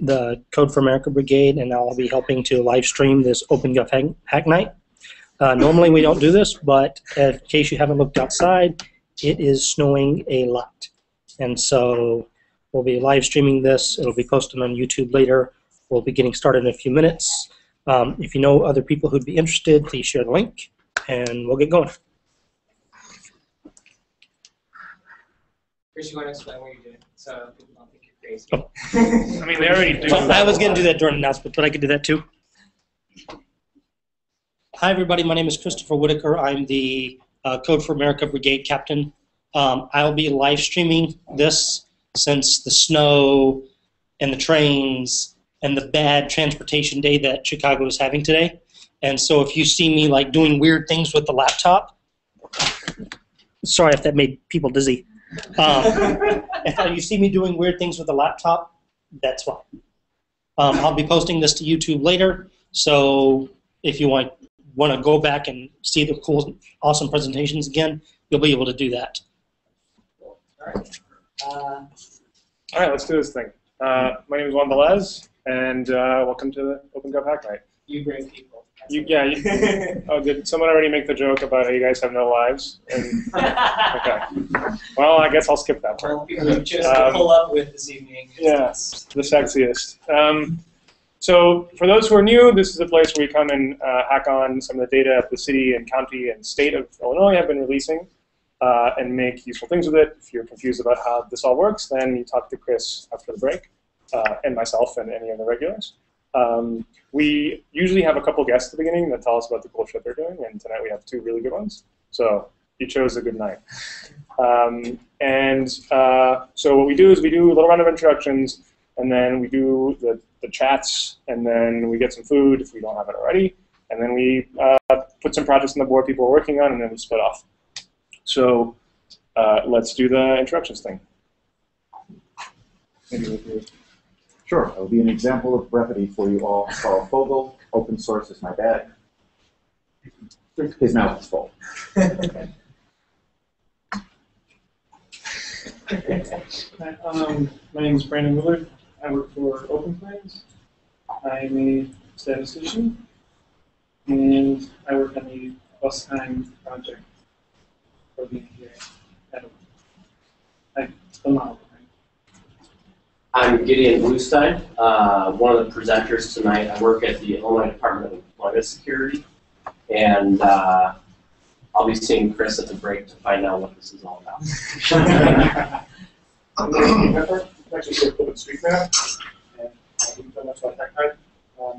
the Code for America Brigade, and I'll be helping to live stream this OpenGov Hack, Hack Night. Uh, normally we don't do this, but in case you haven't looked outside, it is snowing a lot. And so we'll be live streaming this. It'll be posted on YouTube later. We'll be getting started in a few minutes. Um, if you know other people who'd be interested, please share the link, and we'll get going. Chris, you want to explain what you're doing so crazy? Oh. I mean, they already do. I was going to do that during announcement, but I could do that too. Hi, everybody. My name is Christopher Whitaker. I'm the uh, Code for America Brigade captain. Um, I'll be live streaming this since the snow and the trains and the bad transportation day that Chicago is having today. And so if you see me like doing weird things with the laptop, sorry if that made people dizzy. Um, if you see me doing weird things with the laptop, that's why. Um, I'll be posting this to YouTube later, so if you want want to go back and see the cool, awesome presentations again, you'll be able to do that. All right. Uh, All right, let's do this thing. Uh, my name is Juan Velez, and uh, welcome to the OpenGov Hack Night. you bring people. That's You, yeah, you, oh, did someone already make the joke about how you guys have no lives? And, okay. Well, I guess I'll skip that part. Well, people you to Um, pull up with this evening. is yeah. the sexiest. Um, so, for those who are new, this is a place where we come and uh, hack on some of the data the city and county and state of Illinois have been releasing uh, and make useful things with it. If you're confused about how this all works, then you talk to Chris after the break uh, and myself and any of the regulars. Um, we usually have a couple guests at the beginning that tell us about the cool shit they're doing, and tonight we have two really good ones. So, you chose a good night. Um, and uh, so what we do is we do a little round of introductions, and then we do the, the chats, and then we get some food if we don't have it already, and then we uh, put some projects on the board people are working on, and then we split off. So uh, let's do the introductions thing. Maybe we'll do- Sure, it will be an example of brevity for you all. Karl Fogel, open source is my dad. His mouth is full. Um, my name is Brandon Willard. I work for OpenPlans. I'm a statistician, and I work on the bus time project for the MTA. at Open. I, the model, right? I'm Gideon Blustein, uh, one of the presenters tonight. I work at the Illinois Department of Employment Security, and uh, I'll be seeing Chris at the break to find out what this is all about. Um,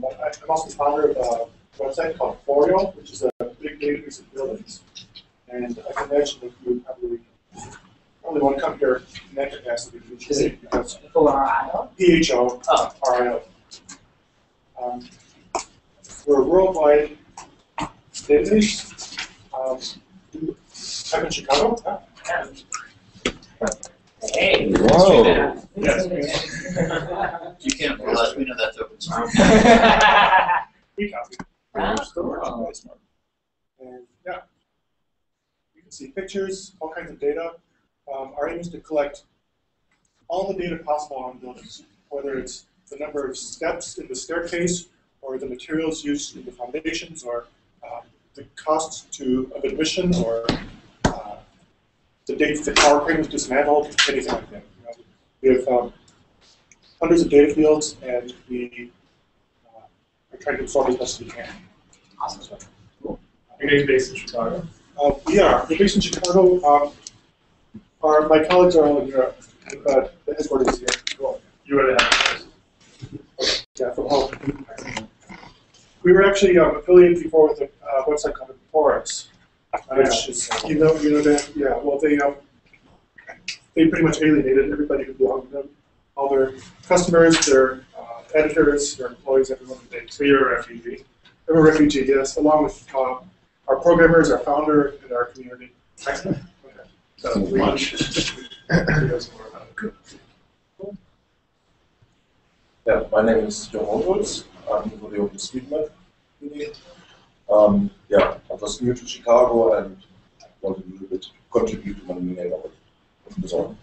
I'm also the founder of a website called Phorio, which is a big database of buildings. And I can imagine if you probably only want to come here, connect to us, which is because For? PHO, Oh. RIO. Um, We're a worldwide database. Um, I'm in Chicago. Ah, Hey. Whoa. You can't let me know that's open source. We copy. Oh. And yeah, you can see pictures, all kinds of data. Um, our aim is to collect all the data possible on buildings, whether it's the number of steps in the staircase, or the materials used in the foundations, or um, the cost to of admission, or uh, the date the tower crane was dismantled, anything like that. You know, we have um, hundreds of data fields, and we uh, are trying to absorb as best as we can. Awesome. Your name's based in Chicago. Uh, we are. We're based in Chicago. Um, our, my colleagues are all in Europe, but the headquarters is here. Cool. You are the head. Yeah, from home. We were actually um, affiliated before with a uh, website called which is, you know, you know that, yeah, well, they, um, they pretty much alienated everybody who belonged to them. All their customers, their uh, editors, their employees, everyone that they So you're a refugee. I'm a refugee, yes, along with uh, our programmers, our founder, and our community. Okay. So Seems we much. He knows more about it. Yeah, my name is John Holwoods. I'm for the OpenStreetMap community. Um, yeah, I was new to Chicago and I wanted a little bit to contribute to my new neighborhood. So,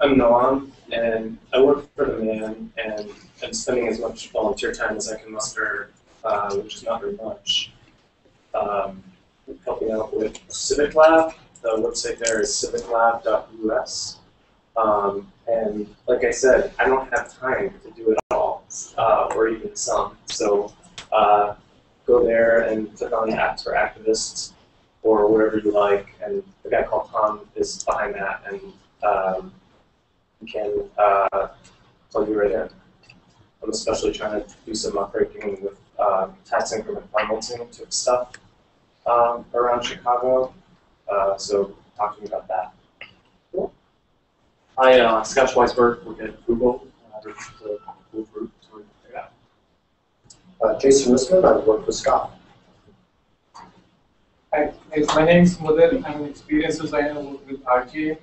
I'm Noam. and I work for the man, and I'm spending as much volunteer time as I can muster, uh, which is not very much. Um, helping out with Civic Lab. The website there is civiclab.us. Um, and like I said, I don't have time to do it all, uh, or even some. So uh, go there and click on the Apps for Activists or whatever you like. And the guy called Tom is behind that, and um, can uh, plug you right in. I'm especially trying to do some muckraking with uh, tax increment financing type stuff um, around Chicago. Uh, so talk to me about that. Hi, uh, Scott Schweisberg, work at Google. Uh, this is a cool group, so check it out. Uh, Jason Risman, I work with Scott. Hi, my name is Mudar. I'm an experienced designer work with RGA.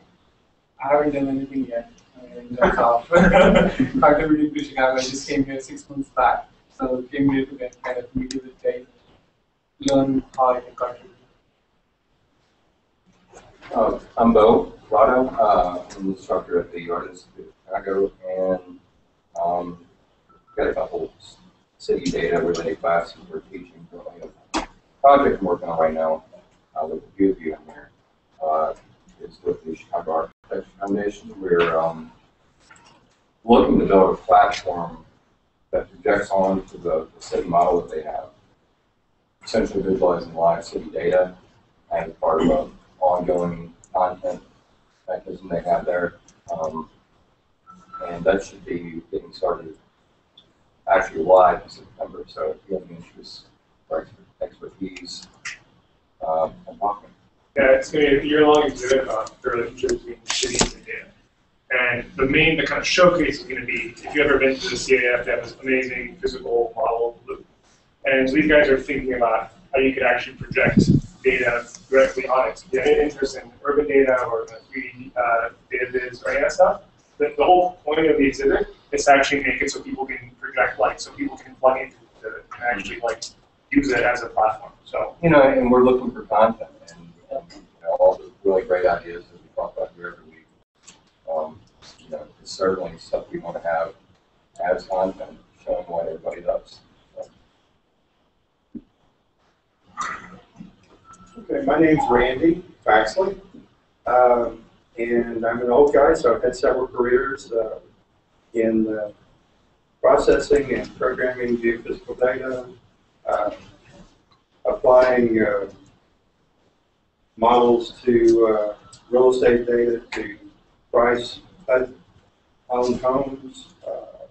I haven't done anything yet. And that's all. Contributing to Chicago. I just came here six months back. So came here to get kind of meet with the team, learn how I contribute. Uh, I'm Bo Rado. Uh, I'm the instructor at the Artist of Chicago, and um, got a couple city data related classes we're teaching. Currently, a project I'm working on right now uh, with a few of you in here uh, is with the Chicago Architecture Foundation. We're um, looking to build a platform that projects onto the, the city model that they have, essentially visualizing live city data as part of an ongoing content mechanism they have there. Um, and that should be getting started actually live in September. So if you have any interest or expertise, um, I'm talking. Yeah, it's going to be a year-long exhibit on the relationship between cities and data. And the main, the kind of showcase is going to be, if you've ever been to the CAF, they have this amazing physical model. And so these guys are thinking about how you could actually project data directly on it. If you have any interest in urban data or 3D uh, data viz or any of that stuff, the, the whole point of the exhibit is to actually make it so people can project light, so people can plug into it and actually like use it as a platform. So You know, and we're looking for content and, you know, all the really great ideas that we talk about here every week. Um, you know, it's certainly stuff we want to have as content, showing what everybody does. So, Okay, my name's Randy Faxley. Um, and I'm an old guy, so I've had several careers uh, in uh, processing and programming geophysical data, uh, applying uh, models to uh, real estate data to price owned homes, uh,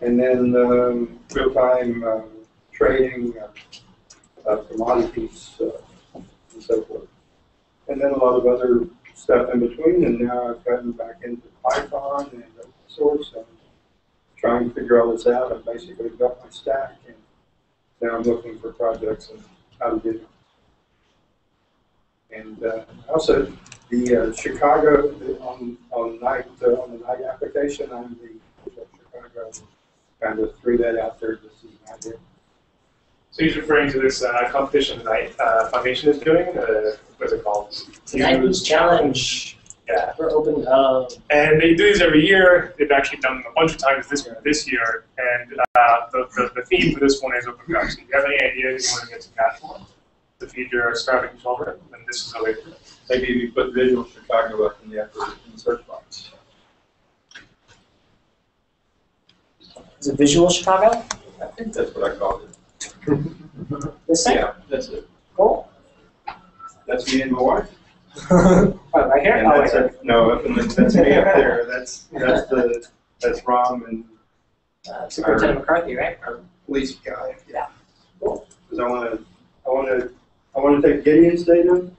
and then um, real-time uh, trading uh, commodities uh, and so forth. And then a lot of other stuff in between, and now I've gotten back into Python and open source and trying to figure all this out. I've basically got my stack, and now I'm looking for projects and how to do them. And uh, also, the uh, Chicago on on Knight uh, on the Knight application, I'm the Chicago. Kind of threw that out there to see an idea. So he's referring to this uh, competition tonight uh, Foundation is doing. Uh, what's it called? Knight News Challenge. Yeah. For open. Uh, And they do these every year. They've actually done them a bunch of times this year. This year, and uh, the, the, the theme for this one is open graph. So if you have any ideas you want to get some cash for to feed your starving children, then this is a way to. Maybe if you put Visual Chicago up in the in the search box. is it Visual Chicago? I think that's what I called it. This thing? Yeah, that's it. Cool. That's me and my wife. Oh, right here? And Oh, that's right it. No, up in the, that's me up there. That's that's the that's Rahm and Uh, Superintendent McCarthy, right? Or, police guy. Yeah. Cool. Because I want to I want to I want to take Gideon's data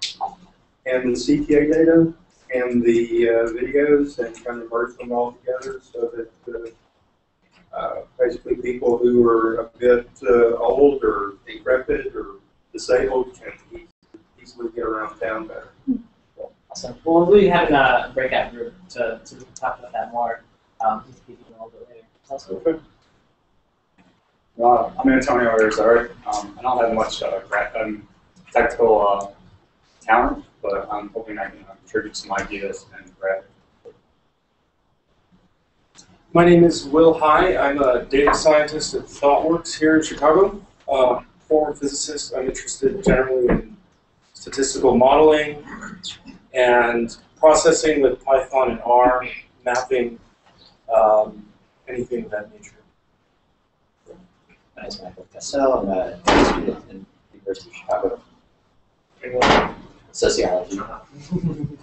and the CTA data and the uh, videos and kind of merge them all together so that uh, uh, basically people who are a bit uh, old or decrepit or disabled can easily get around town better. Awesome. Well, we'll be having a breakout group to, to talk about that more. Um, just give you a little bit later. Sounds good. Uh, I'm Antonio Irizarry. Um, I don't have much uh, um, technical uh, talent, but I'm hoping I can uh, contribute some ideas and grab. My name is Will High. I'm a data scientist at ThoughtWorks here in Chicago. Uh, former physicist. I'm interested generally in statistical modeling and processing with Python and R, mapping, um, anything of that nature. My name is Michael Cassell. I'm a student in the University of Chicago. Sociology.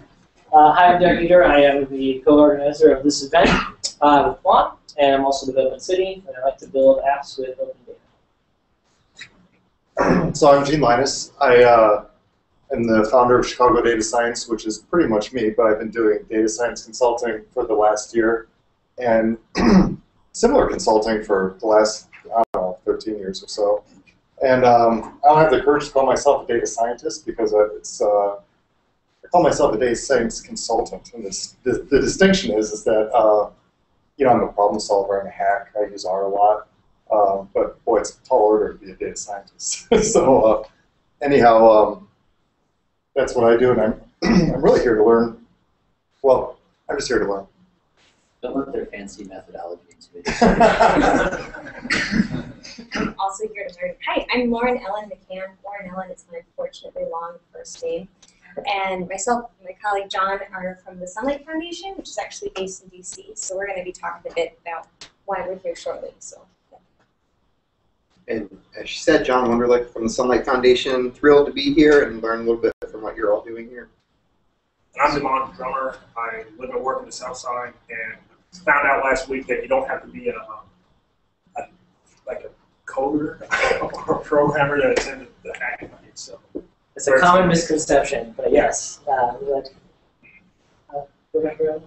Uh, hi, I'm Derek Eder. I am the co-organizer of this event uh, with Juan, and I'm also Development City, and I like to build apps with open data. So I'm Gene Leynes. I uh, am the founder of Chicago Data Science, which is pretty much me, but I've been doing data science consulting for the last year and similar consulting for the last, I don't know, 13 years or so. And um, I don't have the courage to call myself a data scientist because it's, uh, I call myself a data science consultant. And this, the, the distinction is, is that, uh, you know, I'm a problem solver, I'm a hack, I use R a lot. Um, but boy, it's a tall order to be a data scientist. so uh, anyhow, um, that's what I do, and I'm I'm really here to learn. Well, I'm just here to learn. Don't let their fancy methodology intimidate I'm also here to learn. Hi, I'm Lauren Ellen McCann. Lauren Ellen is my unfortunately long first name. And myself and my colleague John are from the Sunlight Foundation, which is actually based in DC. So we're going to be talking a bit about why we're here shortly. So And as she said, John Wonderlich from the Sunlight Foundation, thrilled to be here and learn a little bit from what you're all doing here. I'm Demond Drummer. I live and work in the South Side, and found out last week that you don't have to be a, a like a coder or a programmer to attend the hackathon. So It's a common misconception, but yes. Uh, but, uh, Rebecca,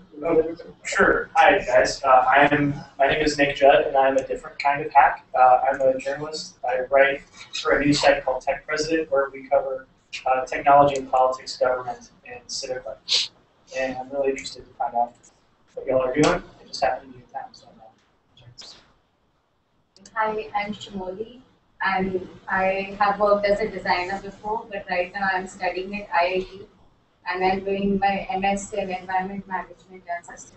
Sure. Hi, guys. Uh, I am. My name is Nick Judd, and I'm a different kind of hack. Uh, I'm a journalist. I write for a news site called Tech President, where we cover uh, technology and politics, government, and civic life. And I'm really interested to find out what y'all are doing. It just happened to be in town, so I'm not. Hi, I'm Shimoli. And I have worked as a designer before, but right now I'm studying at IIT and I'm doing my MS in Environment Management and Sustainability.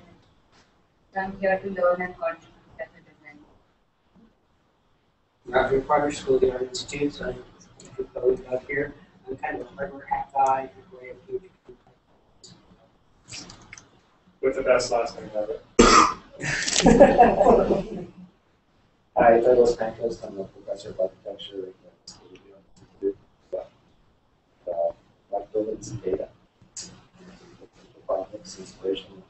So I'm here to learn and contribute as a designer. Roger Carter School of the Art Institute, so I'm a colleague out here. I'm kind of a hardware hack guy, a way of future. with the best last name ever. Hi, Douglas Pancoast. I'm a professor of architecture at the School of the Art Institute. But, uh, like building some data. Projects, inspiration.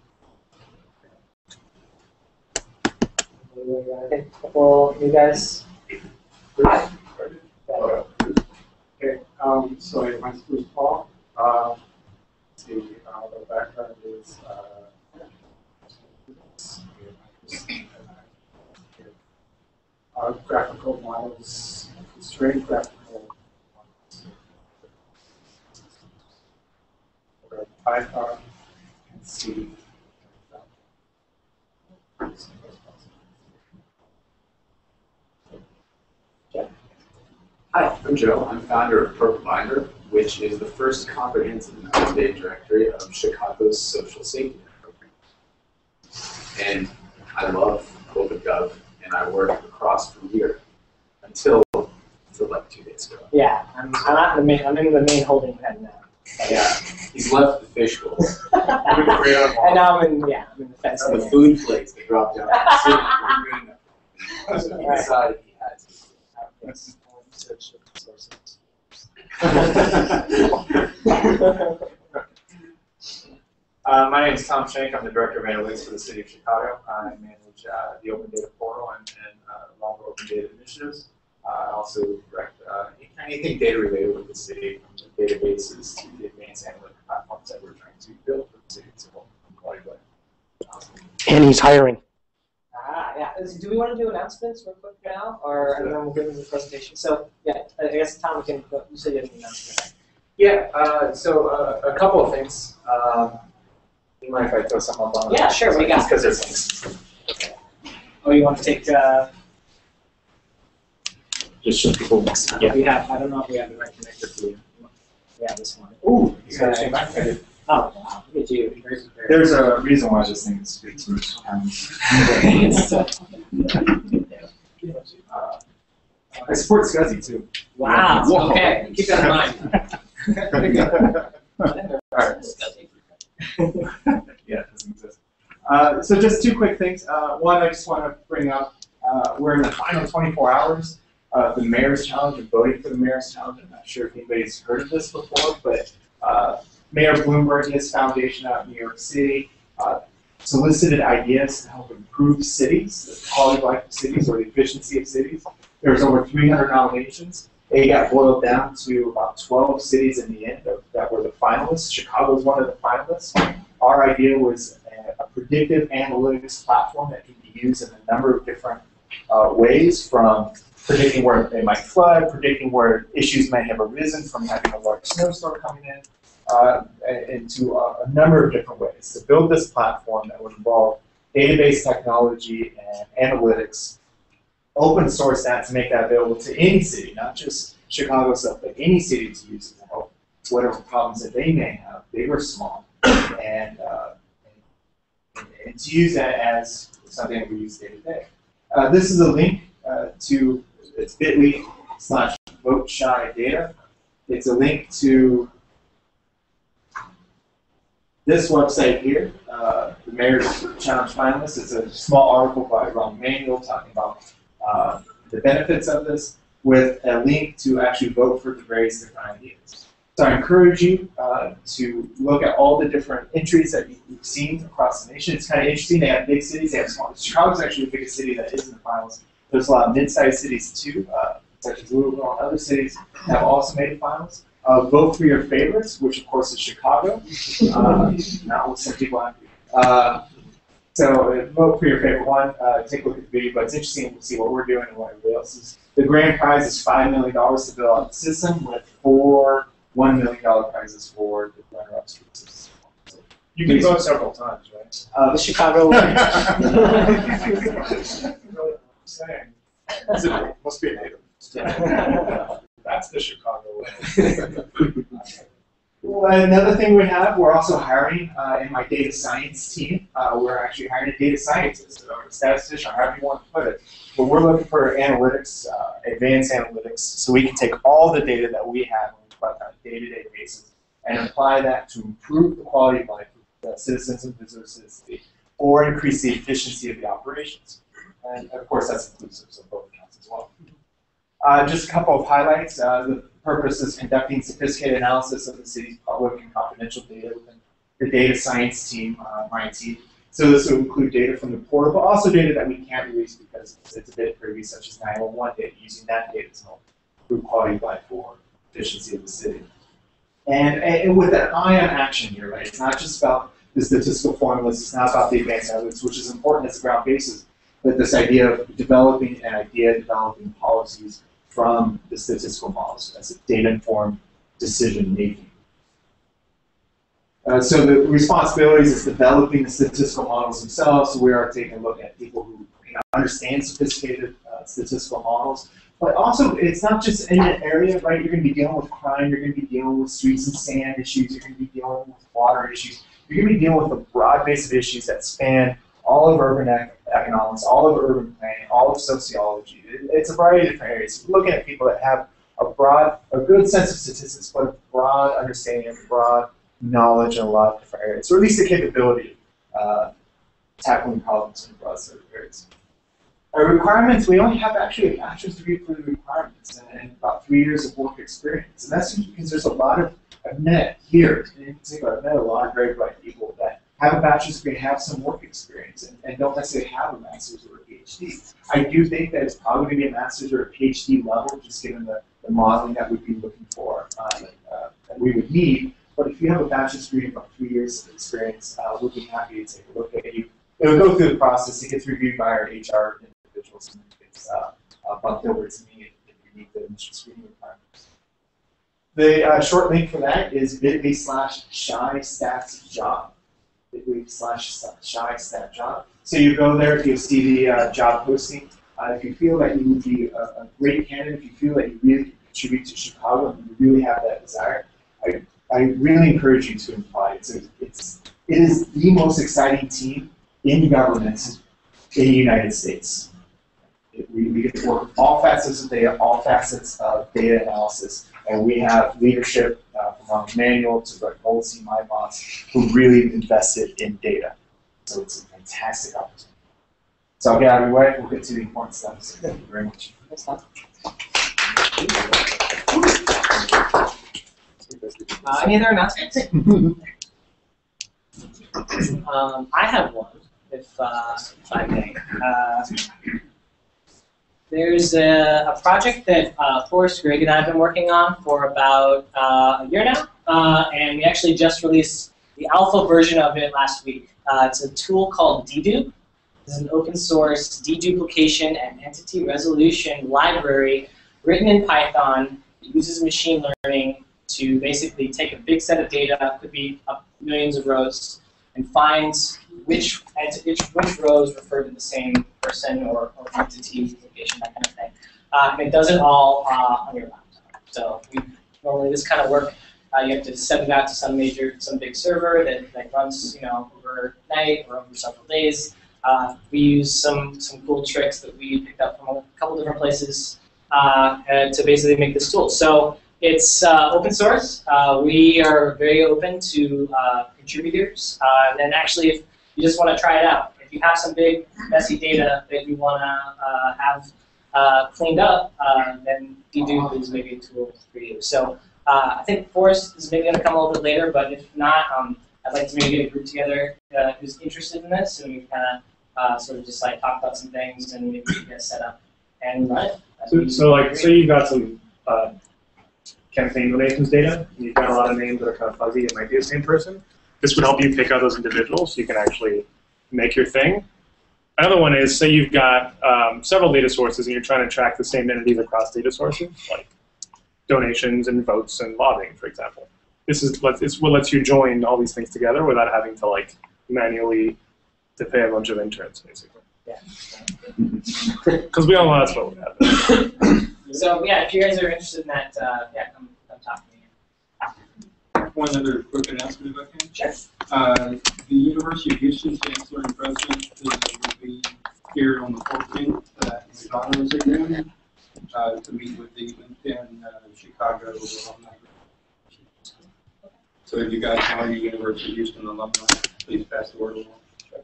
Okay, well, you guys. Hi. Okay, um, so my name is Paul. Uh, let's see, uh, the background is, uh, uh, graphical models, constrained graphical models. For Python and C. Hi, I'm Joe. I'm founder of Purple Binder, which is the first comprehensive up-to-date directory of Chicago's social safety net program. And I love OpenGov, and I worked across from here until until like two days ago. Yeah, I'm, I'm not in the main. I'm in the main holding pen now. Yeah, he's left the fish bowls. and now I'm in. Yeah, I'm in the fence. the area. food plates that dropped down. So he decided he had to. Uh, my name is Tom Schenk. I'm the Director of Analytics for the City of Chicago. I manage uh, the Open Data Portal and, and uh, along with Open Data Initiatives. Uh, I also direct uh, anything data related with the city, from the databases to the advanced analytic platforms that we're trying to build for the city. So, quite a And he's hiring. Ah, yeah. Is- Do we want to do announcements real quick now, or and then we'll get into the presentation? So, yeah, I guess Tom, we can. Go. You said you had an announcement. Yeah, uh, so uh, a couple of things. Um, you mind if I throw some up on? Yeah, sure, what do you got? Because there's things. Oh, you want to take? Uh, Just show people. yeah. We have. I don't know if we have the right connector for you. Yeah, this one. Ooh, you Sorry. gotta change my credit. Oh, wow, look at you. Very prepared. There's a reason why this thing is good to uh, I support SCSI too. Wow, Whoa. okay, keep that in mind. Alright. yeah, it doesn't exist. Uh, so just two quick things. Uh, one, I just want to bring up, uh, we're in the final 24 hours of the Mayor's Challenge and voting for the Mayor's Challenge. I'm not sure if anybody's heard of this before, but uh, Mayor Bloomberg, his foundation out in New York City, uh, solicited ideas to help improve cities, the quality of life of cities or the efficiency of cities. There was over 300 nominations. They got boiled down to about 12 cities in the end that- that were the finalists. Chicago was one of the finalists. Our idea was a, a predictive analytics platform that can be used in a number of different uh, ways, from predicting where it might flood, predicting where issues may have arisen from having a large snowstorm coming in, uh, into a, a number of different ways. To build this platform that would involve database technology and analytics, open source that to make that available to any city, not just Chicago stuff, but any city to use to help whatever problems that they may have, big or small, and, uh, and, to use that as something that we use day to day. Uh, this is a link uh, to it's bit.ly slash vote shy data. It's a link to this website here, uh, the Mayor's Challenge Finalists. It's a small article by Rahm Emanuel talking about uh, the benefits of this with a link to actually vote for the various different ideas. So I encourage you uh, to look at all the different entries that you- you've seen across the nation. It's kind of interesting. They have big cities, they have small. Chicago's actually the biggest city that is in the finals. There's a lot of mid-sized cities too, uh, such as Louisville and other cities have also made finals. Uh, vote for your favorites, which of course is Chicago. Uh, not what some people have. So uh, vote for your favorite one. Uh, take a look at the video, but it's interesting to see what we're doing and what everybody else is. The grand prize is five million dollars to build out the system, with four one million dollar prizes for the runner-ups for system. So, You can vote several times, right? Uh, The Chicago. Saying. Is it- must be a native. That's the Chicago way. Another thing we have, we're also hiring uh, in my data science team. Uh, we're actually hiring a data scientist or a statistician, however you want to put it. But we're looking for analytics, uh, advanced analytics, so we can take all the data that we have on a day-to-day basis and apply that to improve the quality of life of citizens and visitors or increase the efficiency of the operations. And of course, that's inclusive of both accounts as well. Uh, just a couple of highlights. Uh, the purpose is conducting sophisticated analysis of the city's public and confidential data within the data science team, uh, my team. So this will include data from the portal, but also data that we can't release because it's, it's a bit privy, such as 911 data, using that data to help improve quality of life for efficiency of the city. And, and with an eye on action here, right? It's not just about the statistical formulas, it's not about the advanced analytics, which is important as a ground basis, but this idea of developing an idea, developing policies from the statistical models as a data-informed decision making. Uh, so the responsibilities is developing the statistical models themselves. So we are taking a look at people who you know, understand sophisticated uh, statistical models, but also it's not just in an area, right? You're going to be dealing with crime. You're going to be dealing with streets and sand issues. You're going to be dealing with water issues. You're going to be dealing with a broad base of issues that span all of urban ec- economics, all of urban planning, all of sociology. It- it's a variety of different areas. We're looking at people that have a broad, a good sense of statistics, but a broad understanding and broad knowledge in a lot of different areas, or at least the capability of uh, tackling problems in a broad set of areas. Our requirements, we only have actually a bachelor's degree for the requirements and, and about three years of work experience. And that's because there's a lot of, I've met here in particular, I've met a lot of very bright people that have a bachelor's degree, have some work experience, and, and don't necessarily have a master's or a PhD. I do think that it's probably going to be a master's or a PhD level, just given the, the modeling that we'd be looking for, uh, uh, that we would need. But if you have a bachelor's degree and about three years of experience, uh, we'll be happy to take a look at you. It will go through the process. It gets reviewed by our HR individuals and it gets uh, uh, bumped over to me if we meet the initial screening requirements. The uh, short link for that is bit.ly slash shy stats. Slash shy stat job. So you go there, if you'll see the uh, job posting. Uh, if you feel that you would be a, a great candidate, if you feel that you really contribute to Chicago and you really have that desire, I I really encourage you to apply. It's, a, it's it is the most exciting team in government in the United States. It, we, we get to work all facets of data, all facets of data analysis, and we have leadership uh, from Emanuel to Brett Goldstein, my boss, who really invested in data. So it's a fantastic opportunity. So I'll get out of your way. We'll get to the important stuff. So thank you very much. Uh, any other announcements? um, I have one, if, uh, if I may. Uh, there's a, a project that uh, Forest Gregg and I have been working on for about uh, a year now, uh, and we actually just released the alpha version of it last week. Uh, it's a tool called Dedupe. It's an open source deduplication and entity resolution library written in Python. It uses machine learning to basically take a big set of data, could be millions of rows, and find which, which, which rows refer to the same person or, or entity, location, that kind of thing. Uh, and it does it all uh, on your laptop. So we, normally this kind of work, uh, you have to send it out to some major, some big server that, that runs, you know, overnight or over several days. Uh, we use some, some cool tricks that we picked up from a couple different places uh, to basically make this tool. So it's uh, open source. Uh, we are very open to uh, contributors. And actually, if you just want to try it out, if you have some big, messy data that you want to uh, have uh, cleaned up, then Dedupe is maybe a tool for you. So I think Forest is maybe going to come a little bit later, but if not, um, I'd like to maybe get a group together who's interested in this, and we kind of sort of just like talk about some things and maybe get set up and run it. So, so like, say you've got some uh, campaign donations data, and you've got a lot of names that are kind of fuzzy, it might be the same person. This would help you pick out those individuals so you can actually make your thing. Another one is, say you've got um, several data sources and you're trying to track the same entities across data sources, like donations and votes and lobbying, for example. This is it's what lets you join all these things together without having to like manually to pay a bunch of interns, basically. Yeah. Because we all know that's what would happen. So yeah, if you guys are interested in that, uh, yeah, come, come talk to me. One other quick announcement if I can. Sure. Uh, the University of Houston Chancellor and President uh, will be here on the 14th at McDonald's again uh, to meet with the LinkedIn uh, Chicago alumni. So if you guys know University of Houston alumni, please pass the word along. Sure.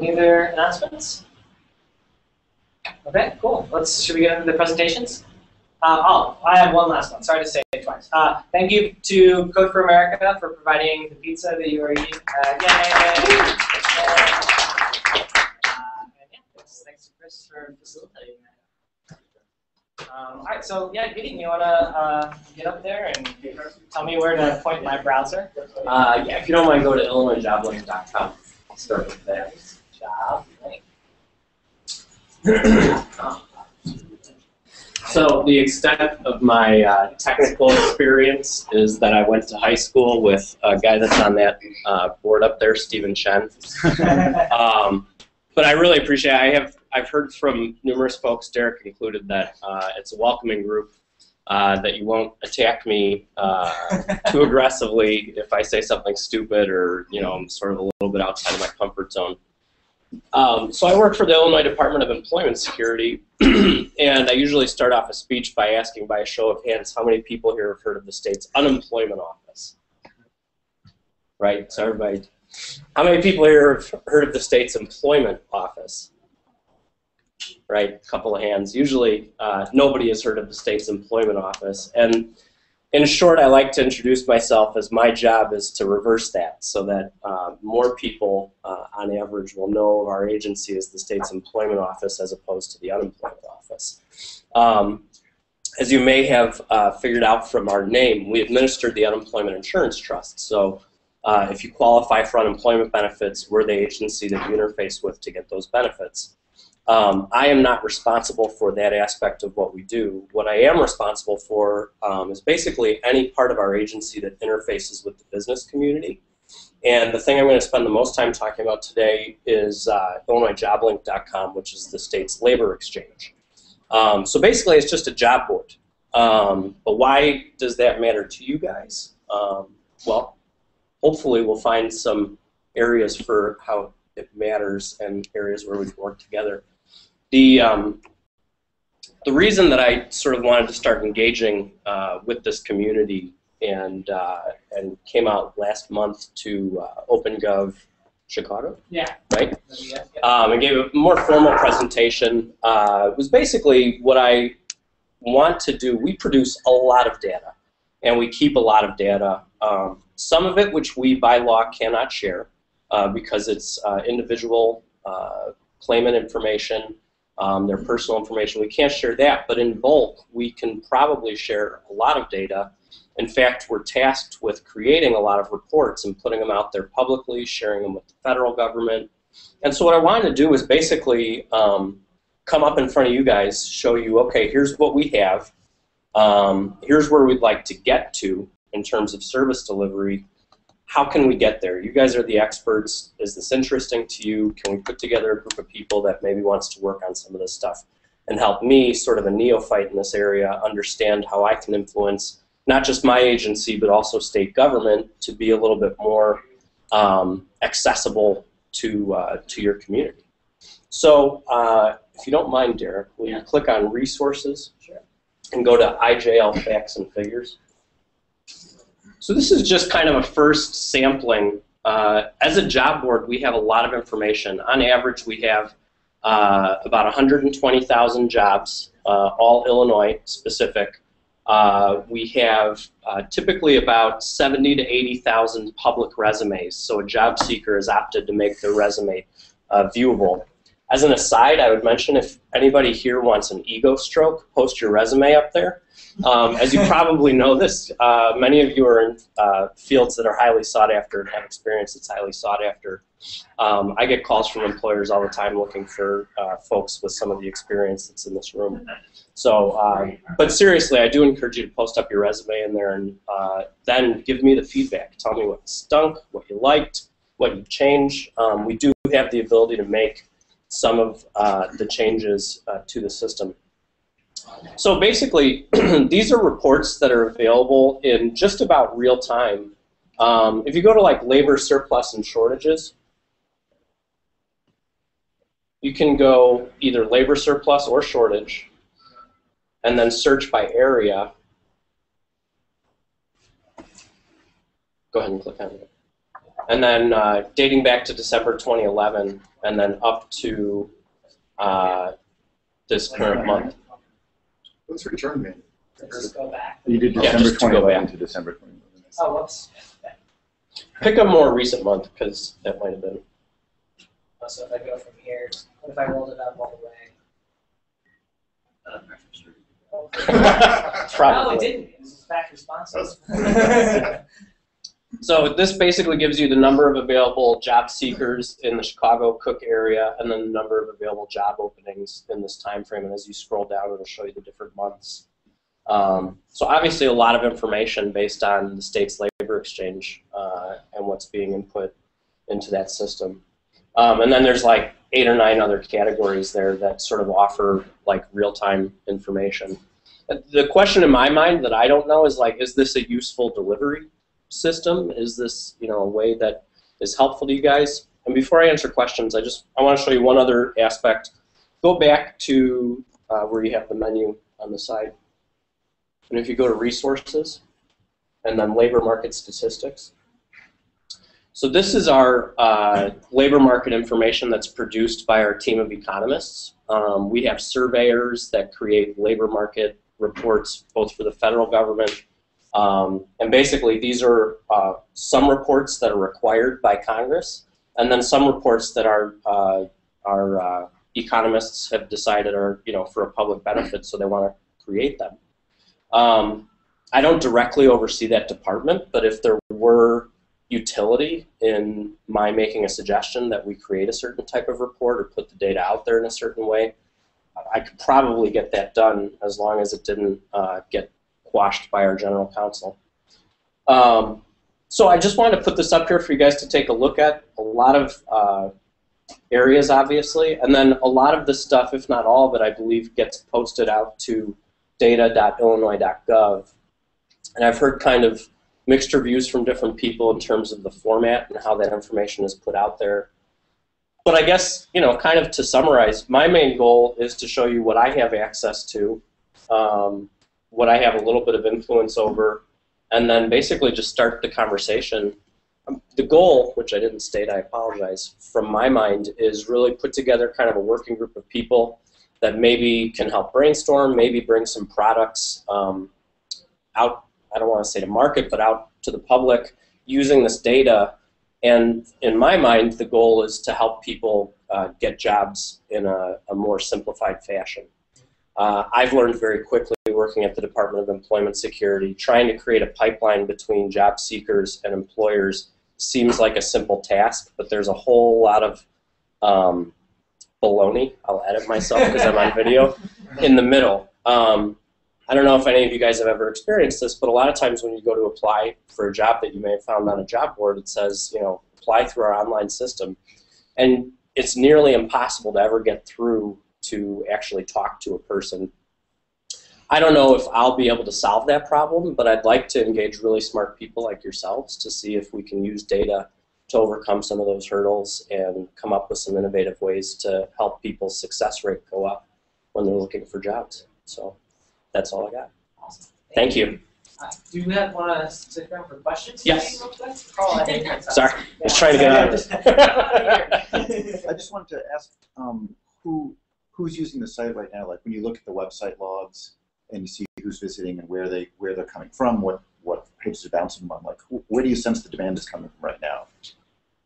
Any other announcements? Okay, cool. Let's should we get into the presentations? Uh, oh, I have one last one. Sorry to say it twice. Uh, thank you to Code for America for providing the pizza that you are eating. Uh, yay! Uh, and yeah, thanks, thanks to Chris for facilitating that. Um, all right, so yeah, Gideon, you want to uh, get up there and tell me where to point my browser? Uh, yeah, if you don't mind, go to illinoisjoblink.com. Start with that. Job link. So the extent of my uh, technical experience is that I went to high school with a guy that's on that uh, board up there, Stephen Chen. um, but I really appreciate. It. I have I've heard from numerous folks, Derek included, that uh, it's a welcoming group. Uh, that you won't attack me uh, too aggressively if I say something stupid or you know I'm sort of a little bit outside of my comfort zone. Um, so I work for the Illinois Department of Employment Security, and I usually start off a speech by asking by a show of hands how many people here have heard of the state's unemployment office. Right? So everybody, how many people here have heard of the state's employment office? Right? A couple of hands. Usually uh, nobody has heard of the state's employment office. And in short, I like to introduce myself as my job is to reverse that so that uh, more people, uh, on average, will know of our agency as the state's employment office as opposed to the unemployment office. Um, as you may have uh, figured out from our name, we administer the Unemployment Insurance Trust. So uh, if you qualify for unemployment benefits, we're the agency that you interface with to get those benefits. Um, I am not responsible for that aspect of what we do. What I am responsible for um, is basically any part of our agency that interfaces with the business community. And the thing I'm going to spend the most time talking about today is uh, IllinoisJobLink.com, which is the state's labor exchange. Um, so basically, it's just a job board. Um, but why does that matter to you guys? Um, well, hopefully we'll find some areas for how it matters and areas where we can work together. The um, the reason that I sort of wanted to start engaging uh, with this community and uh, and came out last month to uh, OpenGov Chicago, Yeah. right? Yeah. um, and gave a more formal presentation. Uh, it was basically what I want to do. We produce a lot of data, and we keep a lot of data. Um, some of it, which we by law cannot share, uh, because it's uh, individual uh, claimant information, um, their personal information. We can't share that, but in bulk, we can probably share a lot of data. In fact, we're tasked with creating a lot of reports and putting them out there publicly, sharing them with the federal government. And so what I wanted to do was basically um, come up in front of you guys, show you, okay, here's what we have. Um, here's where we'd like to get to in terms of service delivery. How can we get there? You guys are the experts. Is this interesting to you? Can we put together a group of people that maybe wants to work on some of this stuff and help me, sort of a neophyte in this area, understand how I can influence not just my agency, but also state government to be a little bit more um, accessible to, uh, to your community. So uh, if you don't mind, Derek, will you click on resources and go to IJL facts and figures? So this is just kind of a first sampling. Uh, as a job board, we have a lot of information. On average, we have uh, about 120,000 jobs, uh, all Illinois specific. Uh, we have uh, typically about 70 to 80,000 public resumes, so a job seeker has opted to make their resume uh, viewable. As an aside, I would mention if anybody here wants an ego stroke, post your resume up there. Um, as you probably know this, uh, many of you are in uh, fields that are highly sought after and have experience that's highly sought after. Um, I get calls from employers all the time looking for uh, folks with some of the experience that's in this room. So, um, but seriously, I do encourage you to post up your resume in there and uh, then give me the feedback. Tell me what stunk, what you liked, what you changed. Um, we do have the ability to make some of uh, the changes uh, to the system. So basically, these are reports that are available in just about real time. Um, if you go to like labor surplus and shortages, you can go either labor surplus or shortage, and then search by area. Go ahead and click on it. And then uh, dating back to December 2011, and then up to uh, this current month. What's return mean? Just go back. You did December just to go 2011 back. to December 2011. Oh, whoops. Pick a more recent month, because that might have been. Oh, So if I go from here, what if I rolled it up all the way? Probably. No, it didn't. It was back responses. So this basically gives you the number of available job seekers in the Chicago Cook area, and then the number of available job openings in this time frame. And as you scroll down, it'll show you the different months. Um, so obviously, a lot of information based on the state's labor exchange uh, and what's being input into that system. Um, and then there's like eight or nine other categories there that sort of offer like real-time information. The question in my mind that I don't know is like, is this a useful delivery system? Is this you know a way that is helpful to you guys? And before I answer questions, I just I want to show you one other aspect. Go back to uh, where you have the menu on the side, and if you go to resources, and then labor market statistics. So this is our uh, labor market information that's produced by our team of economists. Um, we have surveyors that create labor market reports both for the federal government um, and basically, these are uh, some reports that are required by Congress, and then some reports that our uh, our uh, economists have decided are you know for a public benefit, so they want to create them. Um, I don't directly oversee that department, but if there were utility in my making a suggestion that we create a certain type of report or put the data out there in a certain way, I could probably get that done as long as it didn't uh, get quashed by our general counsel. Um, so I just wanted to put this up here for you guys to take a look at. A lot of uh, areas, obviously, and then a lot of this stuff, if not all it, I believe gets posted out to data.illinois.gov, and I've heard kind of mixed reviews from different people in terms of the format and how that information is put out there. But I guess, you know, kind of to summarize, my main goal is to show you what I have access to, um, what I have a little bit of influence over, and then basically just start the conversation. Um, the goal, which I didn't state, I apologize, from my mind is really put together kind of a working group of people that maybe can help brainstorm, maybe bring some products um, out, I don't want to say to market, but out to the public using this data and in my mind, the goal is to help people uh, get jobs in a, a more simplified fashion. Uh, I've learned very quickly working at the Department of Employment Security, trying to create a pipeline between job seekers and employers seems like a simple task, but there's a whole lot of um, baloney, I'll edit myself because I'm on video, in the middle. Um, I don't know if any of you guys have ever experienced this, but a lot of times when you go to apply for a job that you may have found on a job board, it says, you know, apply through our online system. And it's nearly impossible to ever get through to actually talk to a person. I don't know if I'll be able to solve that problem, but I'd like to engage really smart people like yourselves to see if we can use data to overcome some of those hurdles and come up with some innovative ways to help people's success rate go up when they're looking for jobs. So that's all I got. Awesome. Thank you. Uh, do you have, want to stick around for questions? Yes. Real quick? Karl, I think that's Sorry, just trying to get out of this. I just wanted to ask um, who who's using the site right now. Like when you look at the website logs and you see who's visiting and where they where they're coming from, what what pages are bouncing on. Like wh- where do you sense the demand is coming from right now?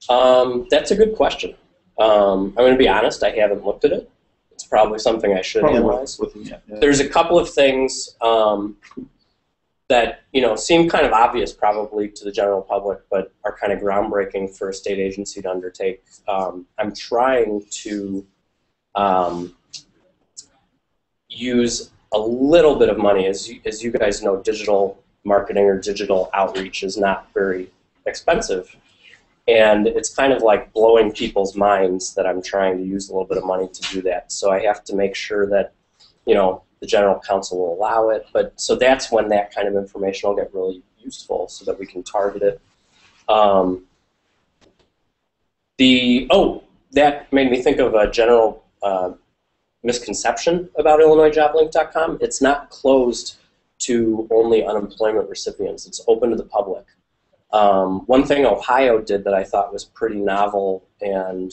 Um, that's a good question. Um, I'm going to be honest, I haven't looked at it. It's probably something I should Probably analyze. with- with- yeah, yeah. There's a couple of things um, that you know seem kind of obvious probably to the general public, but are kind of groundbreaking for a state agency to undertake. Um, I'm trying to um, use a little bit of money, as you, as you guys know, digital marketing or digital outreach is not very expensive. And it's kind of like blowing people's minds that I'm trying to use a little bit of money to do that. So I have to make sure that, you know, the general counsel will allow it. But so that's when that kind of information will get really useful so that we can target it. Um, the oh, that made me think of a general uh, misconception about IllinoisJobLink.com. It's not closed to only unemployment recipients. It's open to the public. Um, one thing Ohio did that I thought was pretty novel, and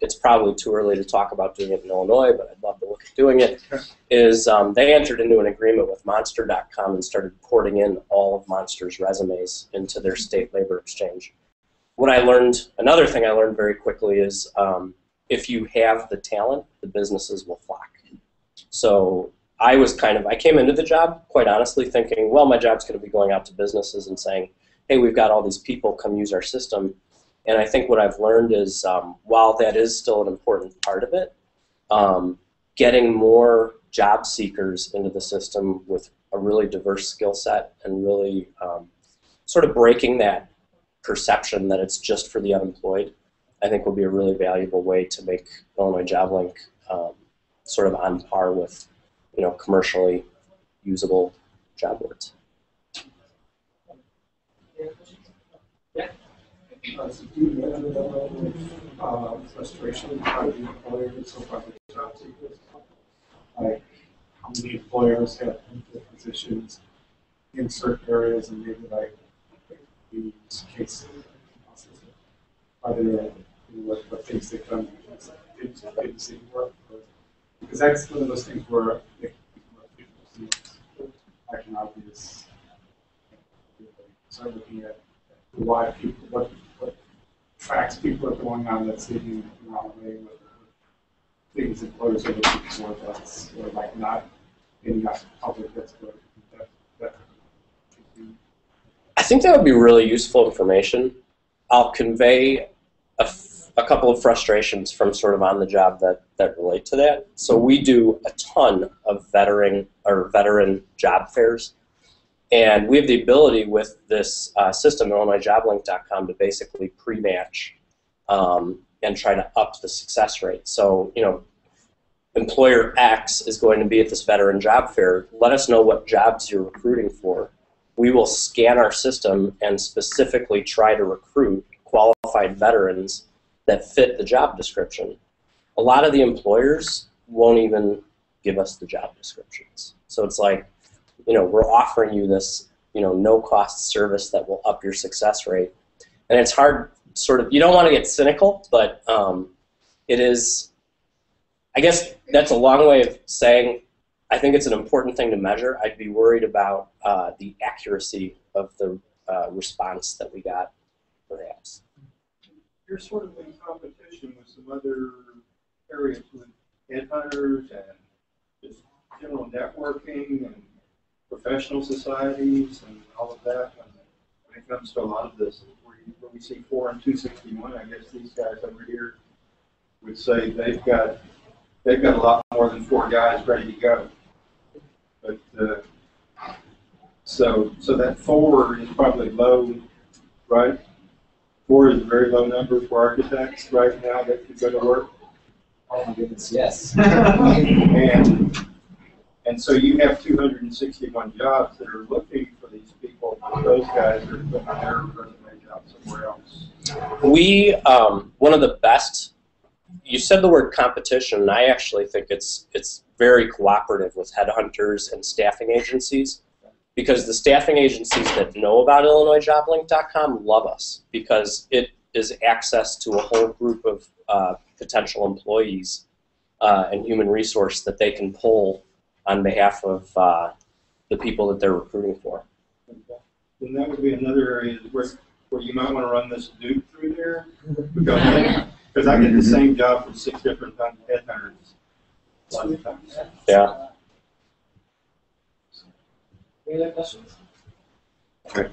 it's probably too early to talk about doing it in Illinois, but I'd love to look at doing it, is um, they entered into an agreement with Monster.com and started porting in all of Monster's resumes into their state labor exchange. What I learned, another thing I learned very quickly is um, if you have the talent, the businesses will flock. So I was kind of, I came into the job quite honestly thinking, well, my job's going to be going out to businesses and saying, hey, we've got all these people, come use our system. And I think what I've learned is um, while that is still an important part of it, um, getting more job seekers into the system with a really diverse skill set and really um, sort of breaking that perception that it's just for the unemployed, I think will be a really valuable way to make Illinois JobLink um, sort of on par with, you know, commercially usable job boards. Uh, so do you have a, uh, frustration by the employers or by the job seekers? Like, how many employers have open positions in certain areas and maybe like these cases? Are there, what, what things things that didn't, didn't seem work? or- Because that's one of those things where like an obvious, start looking at why people, what, what tracks people are going on that's leading the wrong way, what things employers are looking for that's, or like not in that public that's good. That, that I think that would be really useful information. I'll convey a, a couple of frustrations from sort of on the job that, that relate to that. So we do a ton of veteran or veteran job fairs, and we have the ability with this uh, system, IllinoisJobLink.com, to basically pre-match um, and try to up the success rate. So you know, employer X is going to be at this veteran job fair. Let us know what jobs you're recruiting for. We will scan our system and specifically try to recruit qualified veterans that fit the job description. A lot of the employers won't even give us the job descriptions. So it's like, you know, we're offering you this, you know, no cost service that will up your success rate. And it's hard, sort of, you don't want to get cynical, but um, it is, I guess that's a long way of saying I think it's an important thing to measure. I'd be worried about uh, the accuracy of the uh, response that we got, perhaps. You're sort of in competition with some other areas with headhunters and just general networking and professional societies and all of that. And when it comes to a lot of this, where, we see four and two sixty one, I guess these guys over here would say they've got they've got a lot more than four guys ready to go. But uh, so so that four is probably low, right? Four is a very low number for architects right now that could go to work. Oh my goodness, yes. and and so you have 261 jobs that are looking for these people. But those guys are putting their resume out somewhere else. We um, one of the best. You said the word competition, and I actually think it's it's very cooperative with headhunters and staffing agencies because the staffing agencies that know about IllinoisJobLink.com love us because it is access to a whole group of uh, potential employees uh, and human resource that they can pull on behalf of uh, the people that they're recruiting for. Then that would be another area where, where you might want to run this Dedupe through there. Because because I get the same job from six different headhunters. a lot of times. Yeah. Any other questions? Can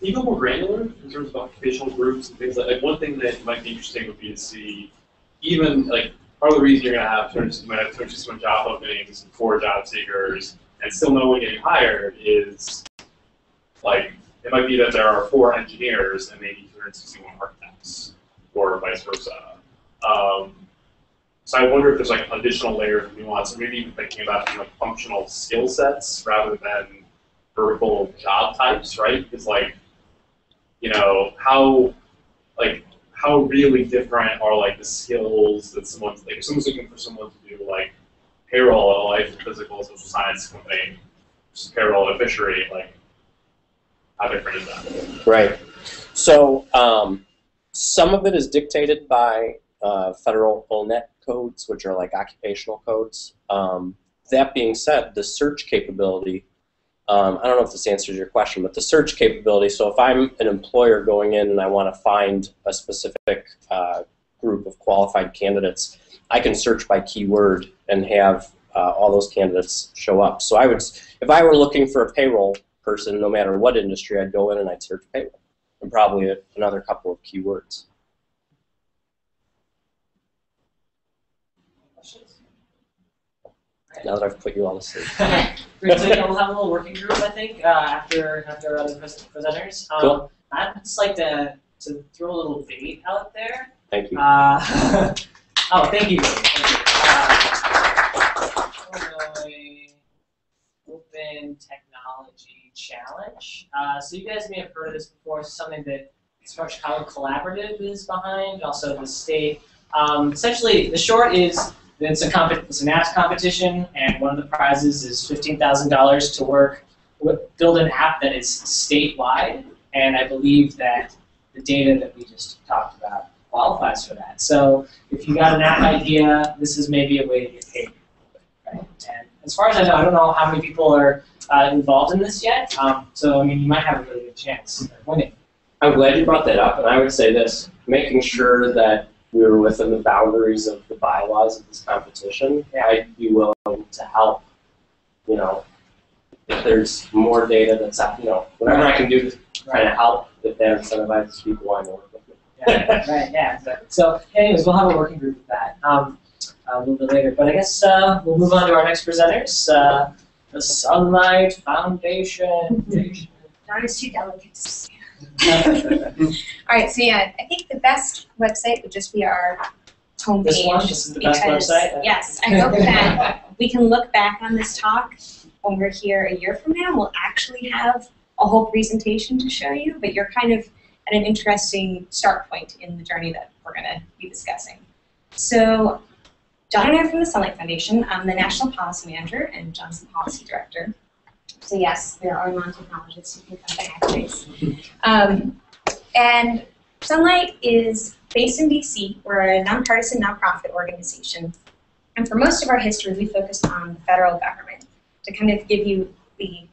you go more granular in terms of occupational groups and things like, like one thing that might be interesting would be to see even like part of the reason you're going to have 260 you might have 261 job openings and four job seekers and still no one getting hired is like it might be that there are four engineers and maybe 261 architects or vice versa. Um, so I wonder if there's like additional layers of nuance, or maybe even thinking about like functional skill sets rather than vertical job types, right? Because like, you know, how like how really different are like the skills that someone's like if someone's looking for someone to do like payroll at a life physical social science company, just payroll at a fishery, like how different is that? Right. So um, some of it is dictated by uh, federal ONET codes, which are like occupational codes. Um, that being said, the search capability, um, I don't know if this answers your question, but the search capability, so if I'm an employer going in and I want to find a specific uh, group of qualified candidates, I can search by keyword and have uh, all those candidates show up. So I would, if I were looking for a payroll person, no matter what industry, I'd go in and I'd search payroll and probably another couple of keywords. Now that I've put you all to sleep. Great, so yeah, we'll have a little working group, I think, uh, after after our other pres- presenters. Um, Cool. I'd just like to, to throw a little bait out there. Thank you. Uh, oh, thank you. Thank you. Uh, Illinois Open Technology Challenge. Uh, so you guys may have heard of this before. It's something that Smart Chicago Collaborative is behind, also the state. Um, essentially, the short is it's a comp- it's an apps competition, and one of the prizes is fifteen thousand dollars to work with, build an app that is statewide. And I believe that the data that we just talked about qualifies for that. So if you got an app idea, this is maybe a way to get paid. Right? And as far as I know, I don't know how many people are uh, involved in this yet. Um, so I mean, you might have a really good chance of winning. I'm glad you brought that up, and I would say this: making sure that we were within the boundaries of the bylaws of this competition. I'd be willing to help. You know, if there's more data that's out, you know, whatever I can do to try to help if that incentivizes people want to work with me. Yeah, right, yeah. exactly. So, anyways, we'll have a working group with that um, a little bit later. But I guess uh, we'll move on to our next presenters. Uh, the Sunlight Foundation. Not as too delicate to say. All right, so yeah, I think the best website would just be our homepage. This one, this is the best because- website? Yes, I hope that we can look back on this talk when we're here a year from now. We'll actually have a whole presentation to show you, but you're kind of at an interesting start point in the journey that we're going to be discussing. So, John and I are from the Sunlight Foundation. I'm the National Policy Manager, and John's the Policy Director. So yes, there are non-technologists who can come back, please. Um, and Sunlight is based in DC. We're a nonpartisan nonprofit organization. And for most of our history, we focused on the federal government to kind of give you the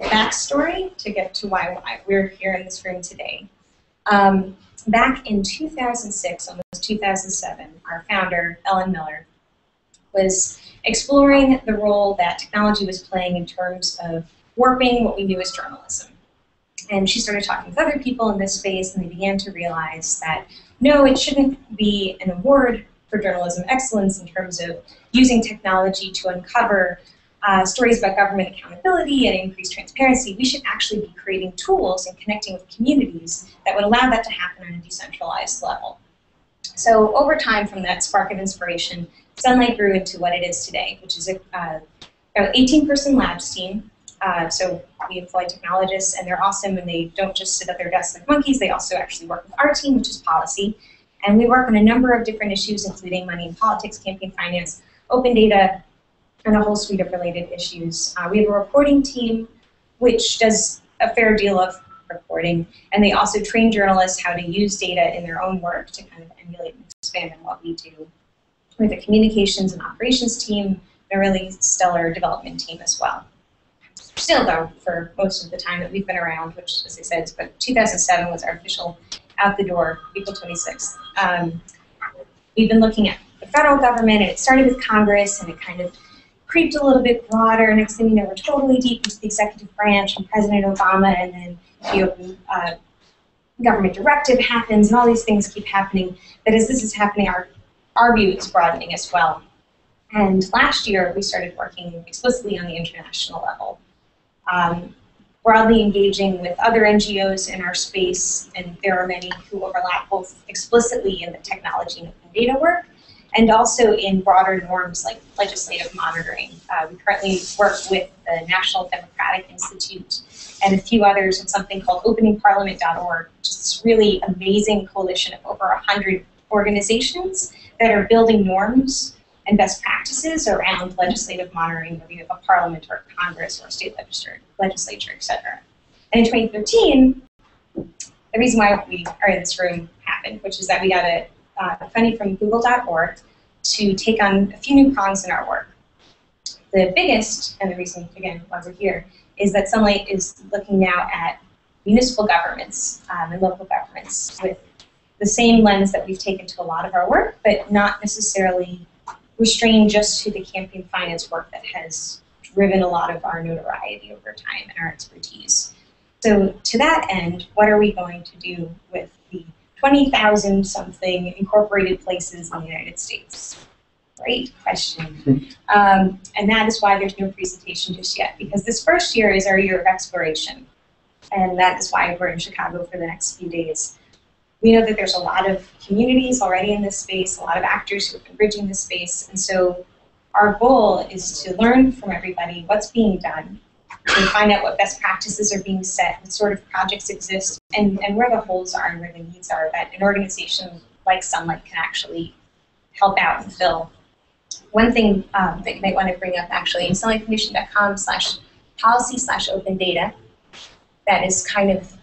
backstory to get to why, why we're here in this room today. Um, back in 2006, almost 2007, our founder, Ellen Miller, was exploring the role that technology was playing in terms of warping what we knew as journalism. And she started talking with other people in this space, and they began to realize that no, it shouldn't be an award for journalism excellence in terms of using technology to uncover uh, stories about government accountability and increased transparency. We should actually be creating tools and connecting with communities that would allow that to happen on a decentralized level. So over time, from that spark of inspiration, Sunlight grew into what it is today, which is a uh, 18-person labs team. Uh, so we employ technologists, and they're awesome, and they don't just sit at their desks like monkeys. They also actually work with our team, which is policy. And we work on a number of different issues, including money and politics, campaign finance, open data, and a whole suite of related issues. Uh, we have a reporting team, which does a fair deal of reporting, and they also train journalists how to use data in their own work to kind of emulate and expand on what we do. Have a communications and operations team, and a really stellar development team as well. Still, though, for most of the time that we've been around, which, as I said, but 2007 was our official out the door, April 26th. Um, we've been looking at the federal government, and it started with Congress, and it kind of creeped a little bit broader. Next thing you know, we're totally deep into the executive branch and President Obama, and then the open uh, government directive happens, and all these things keep happening. But as this is happening, our, our view is broadening as well. And last year, we started working explicitly on the international level, um, broadly engaging with other NGOs in our space, and there are many who overlap both explicitly in the technology and open data work, and also in broader norms like legislative monitoring. Uh, we currently work with the National Democratic Institute and a few others on something called openingparliament.org, which is this really amazing coalition of over 100 organizations that are building norms and best practices around legislative monitoring, whether you have a parliament or Congress or state legislature, legislature, et cetera. And in 2013, the reason why we are in this room happened, which is that we got a uh, funding from google.org to take on a few new prongs in our work. The biggest, and the reason, again, why we're here, is that Sunlight is looking now at municipal governments um, and local governments with the same lens that we've taken to a lot of our work, but not necessarily restrained just to the campaign finance work that has driven a lot of our notoriety over time and our expertise. So to that end, what are we going to do with the 20,000 something incorporated places in the United States? Great question. Um, and that is why there's no presentation just yet, because this first year is our year of exploration. And that is why we're in Chicago for the next few days. We know that there's a lot of communities already in this space, a lot of actors who been bridging this space, and so our goal is to learn from everybody what's being done, and find out what best practices are being set, what sort of projects exist, and, and where the holes are and where the needs are that an organization like Sunlight can actually help out and fill. One thing um, that you might want to bring up actually is sunlightfoundation.com slash policy slash open data. That is kind of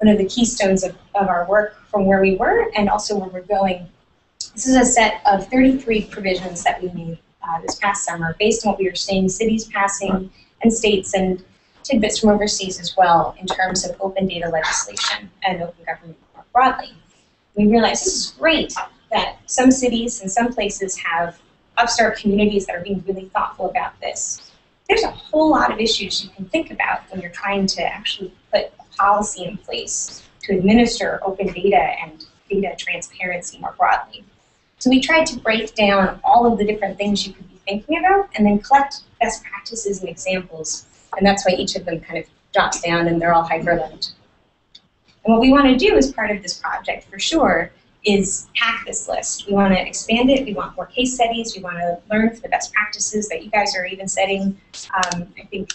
one of the keystones of, of our work from where we were and also where we're going. This is a set of 33 provisions that we made uh, this past summer based on what we were seeing cities passing and states and tidbits from overseas as well in terms of open data legislation and open government more broadly. We realized this is great that some cities and some places have upstart communities that are being really thoughtful about this. There's a whole lot of issues you can think about when you're trying to actually policy in place to administer open data and data transparency more broadly. So we tried to break down all of the different things you could be thinking about and then collect best practices and examples. And that's why each of them kind of drops down and they're all hyperlinked. And what we want to do as part of this project, for sure, is hack this list. We want to expand it. We want more case studies. We want to learn from the best practices that you guys are even setting. Um, I think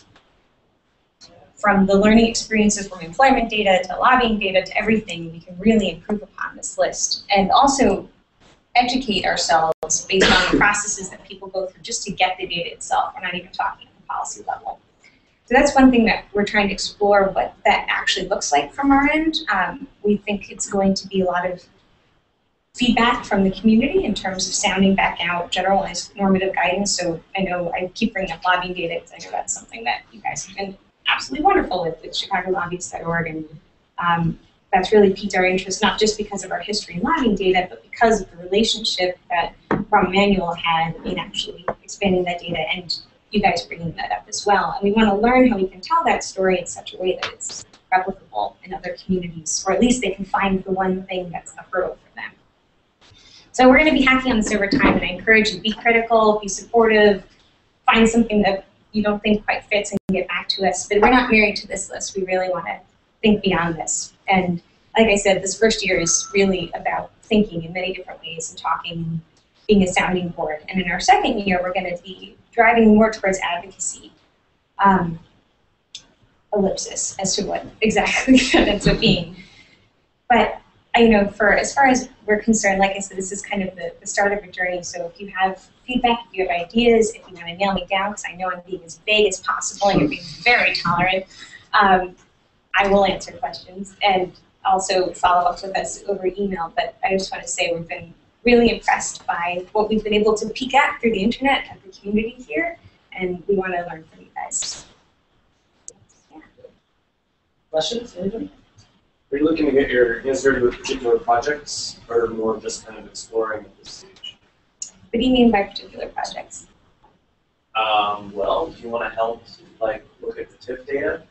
from the learning experiences from employment data to lobbying data to everything, we can really improve upon this list. And also educate ourselves based on the processes that people go through just to get the data itself. We're not even talking at the policy level. So that's one thing that we're trying to explore what that actually looks like from our end. Um, we think it's going to be a lot of feedback from the community in terms of sounding back out generalized normative guidance. So I know I keep bringing up lobbying data because I know that's something that you guys have been absolutely wonderful with, with ChicagoLobbyist.org. And um, that's really piqued our interest, not just because of our history and lobbying data, but because of the relationship that Rahm Emanuel had in actually expanding that data and you guys bringing that up as well. And we want to learn how we can tell that story in such a way that it's replicable in other communities, or at least they can find the one thing that's the hurdle for them. So we're going to be hacking on this over time, and I encourage you, be critical, be supportive, find something that you don't think quite fits and get back to us. But we're not married to this list. We really want to think beyond this. And like I said, this first year is really about thinking in many different ways and talking and being a sounding board. And in our second year, we're going to be driving more towards advocacy. Um, ellipsis as to what exactly that ends up being. But you know, for as far as we're concerned, like I said, this is kind of the, the start of a journey. So if you have feedback, if you have ideas, if you want to nail me down, because I know I'm being as vague as possible and you're being very tolerant, um, I will answer questions and also follow up with us over email. But I just want to say we've been really impressed by what we've been able to peek at through the internet at the community here, and we want to learn from you guys. Yeah. Questions? Anybody? Are you looking to get your hands dirty with particular projects, or more just kind of exploring this? What do you mean by particular projects? Um, well, do you want to help, like, look at the TIF data?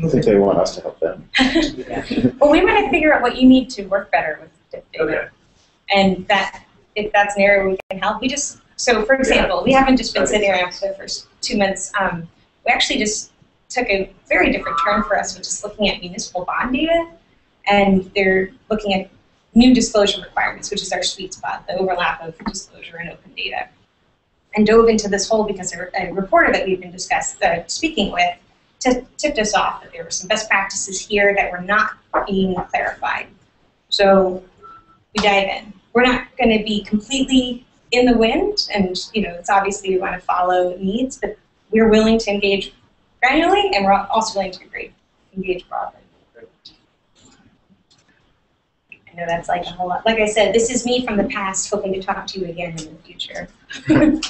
I think they want us to help them. Well, we want to figure out what you need to work better with the data. Okay. And that, if that's an area we can help, we just, so for example, we haven't just been sitting around for the first two months. Um, we actually just took a very different turn for us, which is looking at municipal bond data. And they're looking at new disclosure requirements, which is our sweet spot, the overlap of disclosure and open data. And dove into this hole because a, a reporter that we've been discussed, uh, speaking with tipped us off that there were some best practices here that were not being clarified. So we dive in. We're not going to be completely in the wind, and you know, it's obviously we want to follow needs, but we're willing to engage granularly, and we're also willing to engage broadly. I know that's like a whole lot. Like I said, this is me from the past, hoping to talk to you again in the future.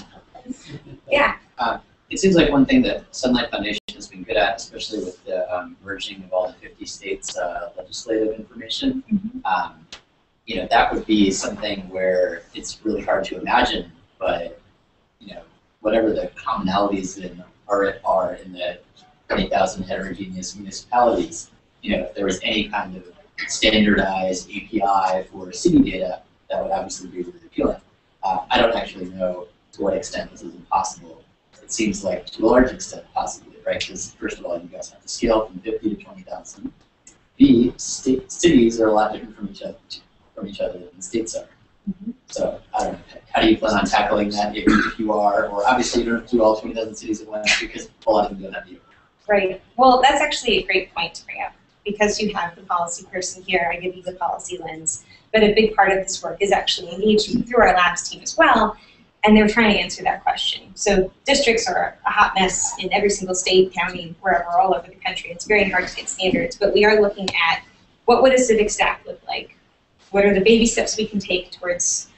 yeah. Uh, it seems like one thing that Sunlight Foundation has been good at, especially with the um, merging of all the 50 states' uh, legislative information, um, you know, that would be something where it's really hard to imagine, but, you know, whatever the commonalities in, are, are in the 20,000 heterogeneous municipalities, you know, if there was any kind of standardized API for city data, that would obviously be really appealing. Uh, I don't actually know to what extent this is impossible. It seems like to a large extent possibly, right? Because first of all, you guys have to scale from 50 to 20,000. B, cities are a lot different from each other, from each other than states are. So I don't know. How do you plan on tackling that if, if you are, or obviously you don't have to do all 20,000 cities at once because a lot of them don't have you. Right. Well, that's actually a great point to bring up because you have the policy person here. I give you the policy lens, but a big part of this work is actually engaging through our labs team as well, and they're trying to answer that question. So districts are a hot mess in every single state, county, wherever, all over the country. It's very hard to get standards, but we are looking at what would a civic stack look like? What are the baby steps we can take towards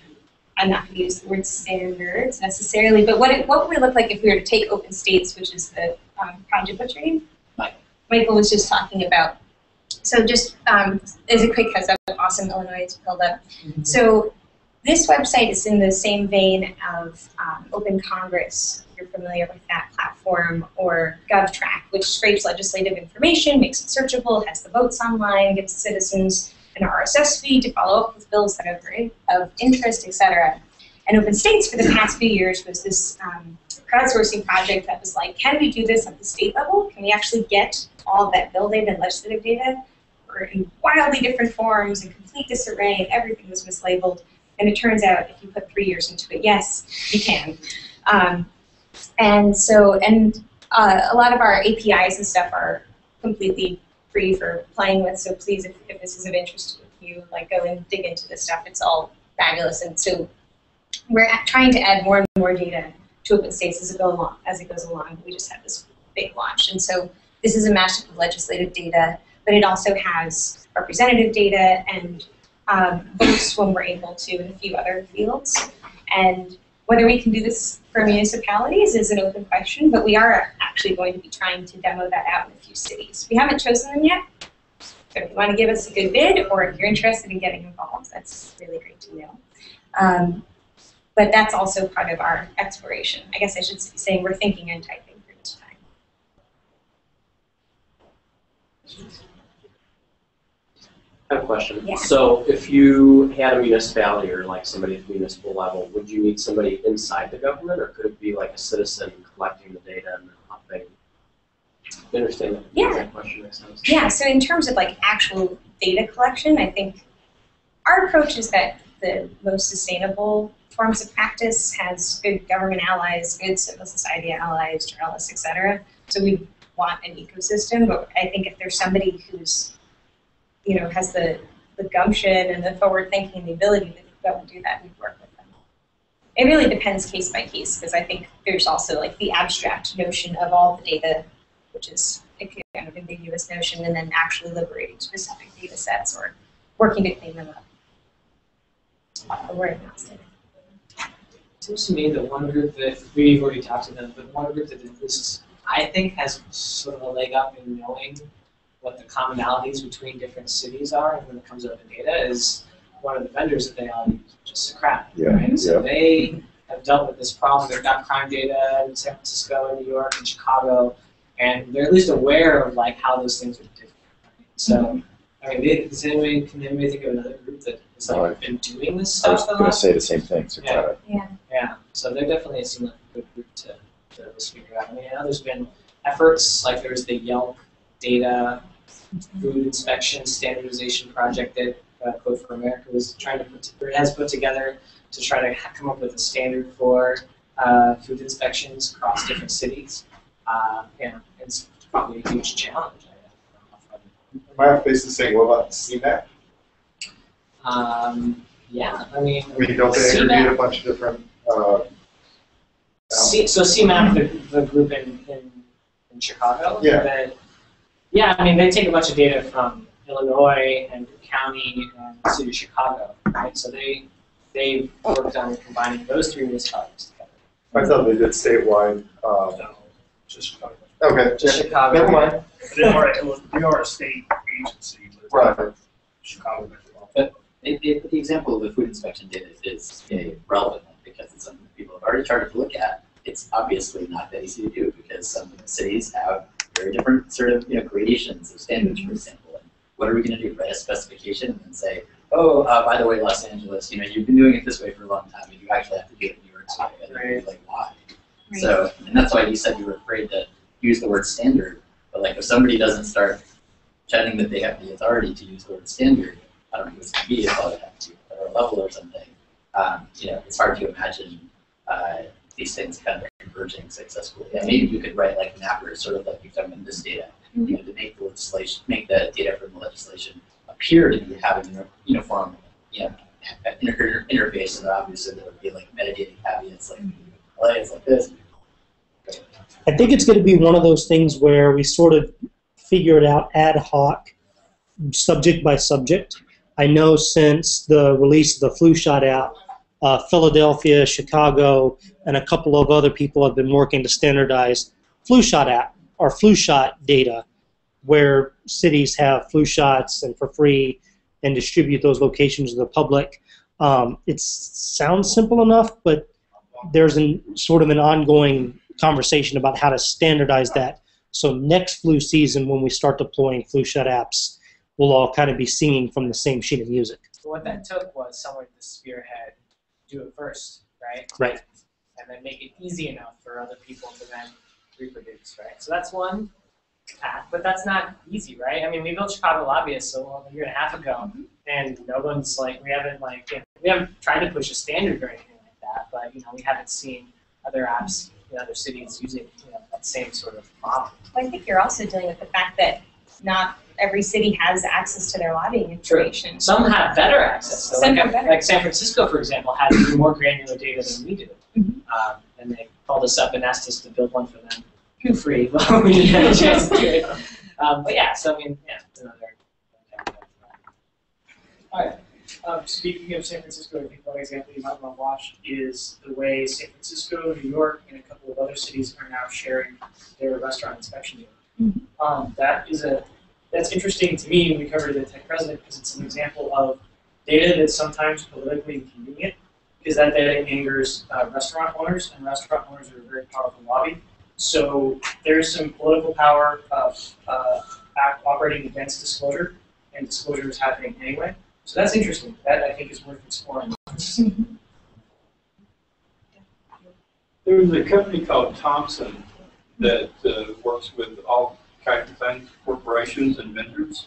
I'm not going to use the word standards necessarily, but what it, what would it look like if we were to take Open States, which is the um, project, what's your name? Michael. Michael was just talking about. So just um, as a quick heads up, awesome Illinois is filled up. So this website is in the same vein of um, Open Congress, if you're familiar with that platform, or GovTrack, which scrapes legislative information, makes it searchable, has the votes online, gives citizens an RSS feed to follow up with bills that are of interest, etc. And Open States for the past few years was this um, crowdsourcing project that was like, can we do this at the state level? Can we actually get all of that data and legislative data were in wildly different forms and complete disarray, and everything was mislabeled. And it turns out, if you put three years into it, yes, you can. Um, and so, and uh, a lot of our APIs and stuff are completely free for playing with. So please, if, if this is of interest to you, like go and dig into this stuff. It's all fabulous. And so we're trying to add more and more data to open states as it go along. As it goes along, we just had this big launch, and so this is a mashup of legislative data, but it also has representative data and um, votes when we're able to in a few other fields. And whether we can do this for municipalities is an open question, but we are actually going to be trying to demo that out in a few cities. We haven't chosen them yet, so if you want to give us a good bid or if you're interested in getting involved, that's really great to know. Um, but that's also part of our exploration. I guess I should be saying we're thinking and typing through this time. I have a question. Yeah. So if you had a municipality or like somebody at the municipal level, would you need somebody inside the government or could it be like a citizen collecting the data and then updating? You understand that? Yeah. That question makes sense. Yeah, so in terms of like actual data collection, I think our approach is that the most sustainable forms of practice has good government allies, good civil society allies, journalists, et cetera. So we want an ecosystem, but I think if there's somebody who's, you know, has the, the gumption and the forward thinking and the ability to go and do that, we'd work with them. It really depends case by case, because I think there's also like the abstract notion of all the data, which is a kind of ambiguous notion, and then actually liberating specific data sets or working to clean them up. But we're agnostic. seems to me that one group that we've already talked to them, but one group that this I think has sort of a leg up in knowing what the commonalities between different cities are and when it comes to in data is one of the vendors that they all use, which is Socrata. Yeah, Right? So yeah. they have dealt with this problem. They've got crime data in San Francisco, in New York, and Chicago, and they're at least aware of like how those things are different. Right? So mm-hmm. I mean, does anybody can anybody think of another group that has like Right. been doing this stuff? I was stuff? a going to say the same thing. So Yeah. Yeah. Yeah, so they're definitely seem like a good group to, to least figure out. I mean, I know there's been efforts, like there's the Yelp data food inspection standardization project that uh, Code for America was trying to put, or has put together to try to come up with a standard for uh, food inspections across different cities. Uh, yeah, it's probably a huge challenge. Am I base in saying, what about CMAP? Um, yeah, I mean, I mean, don't they CMAP interview a bunch of different, uh, C, so CMAP, the, the group in, in, in Chicago. Yeah. That, yeah, I mean, they take a bunch of data from Illinois and County and the city of Chicago, right? So they, they've worked on combining those three municipalities together. I thought they did statewide, um. Just Chicago. Okay. Just Chicago. Never mind. They are, they are a state agency, but Right. Chicago. But it, it, the example of the food inspection data is a relevant one because it's something that people have already started to look at. It's obviously not that easy to do because some cities have very different sort of you know gradations of standards, for example. And what are we going to do? Write a specification and then say, oh, uh, by the way, Los Angeles, you know, you've been doing it this way for a long time, and you actually have to do it New York's way. And you're like, why? So, and that's why you said you were afraid to use the word standard. But like, if somebody doesn't start chatting that they have the authority to use the word standard, I don't know who it's going to be, probably have to be a level or something. Um, you know, it's hard to imagine uh, these things kind of converging successfully. And maybe you could write like mappers, sort of like you've done in this data, you mm-hmm. know, to make the legislation, make the data from the legislation appear to be having a uniform, you know, inter- interface, and obviously there would be like metadata caveats, like, LA is like this, I think it's going to be one of those things where we sort of figure it out ad hoc, subject by subject. I know since the release of the flu shot app, uh, Philadelphia, Chicago, and a couple of other people have been working to standardize flu shot app or flu shot data, where cities have flu shots and for free and distribute those locations to the public. Um, it sounds simple enough, but there's an sort of an ongoing conversation about how to standardize that. So next flu season, when we start deploying flu shot apps, we'll all kind of be singing from the same sheet of music. What that took was someone to spearhead, do it first, right? Right. And then make it easy enough for other people to then reproduce, right? So that's one. path, but that's not easy, right? I mean, we built Chicago lobbyists so a year and a half ago, mm-hmm. and no one's like, we haven't like, you know, we haven't tried to push a standard or anything like that, but you know, we haven't seen other apps in other cities using you know, that same sort of model. Well, I think you're also dealing with the fact that not every city has access to their lobbying information. Some have better access. So Some like, have better. like San Francisco, for example, has even more granular data than we do. Mm-hmm. Um, and they called us up and asked us to build one for them for free. Well, we didn't have a chance to do it. Um, but yeah, so I mean, yeah, another. Hi. Um, speaking of San Francisco, I think one example you might want to watch is the way San Francisco, New York, and a couple of other cities are now sharing their restaurant inspection data. Um, that is a that's interesting to me when we cover the techPresident because it's an example of data that's sometimes politically inconvenient because that data angers uh, restaurant owners and restaurant owners are a very powerful lobby. So there's some political power of uh, operating against disclosure, and disclosure is happening anyway. So that's interesting. That I think is worth exploring. There's a company called Thompson that uh, works with all kinds of things, corporations and vendors.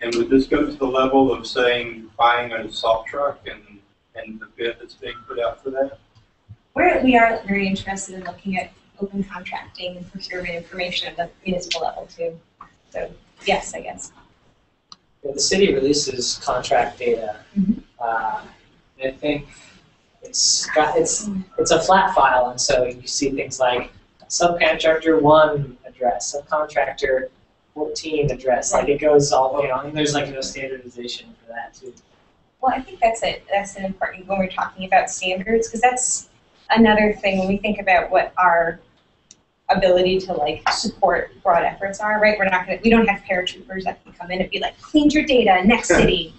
And would this go to the level of saying buying a salt truck and, and the bid that's being put out for that? We're, we are very interested in looking at open contracting and procurement information at the municipal level too. So yes, I guess. Yeah, the city releases contract data. Uh, I think it's got it's it's a flat file, and so you see things like subcontractor one address, subcontractor fourteen address. Like it goes all you know, and there's like no standardization for that too. Well, I think that's it. That's an important when we're talking about standards because that's another thing when we think about what our ability to like support broad efforts are. Right? We're not gonna. We don't have paratroopers that can come in and be like, clean your data next city.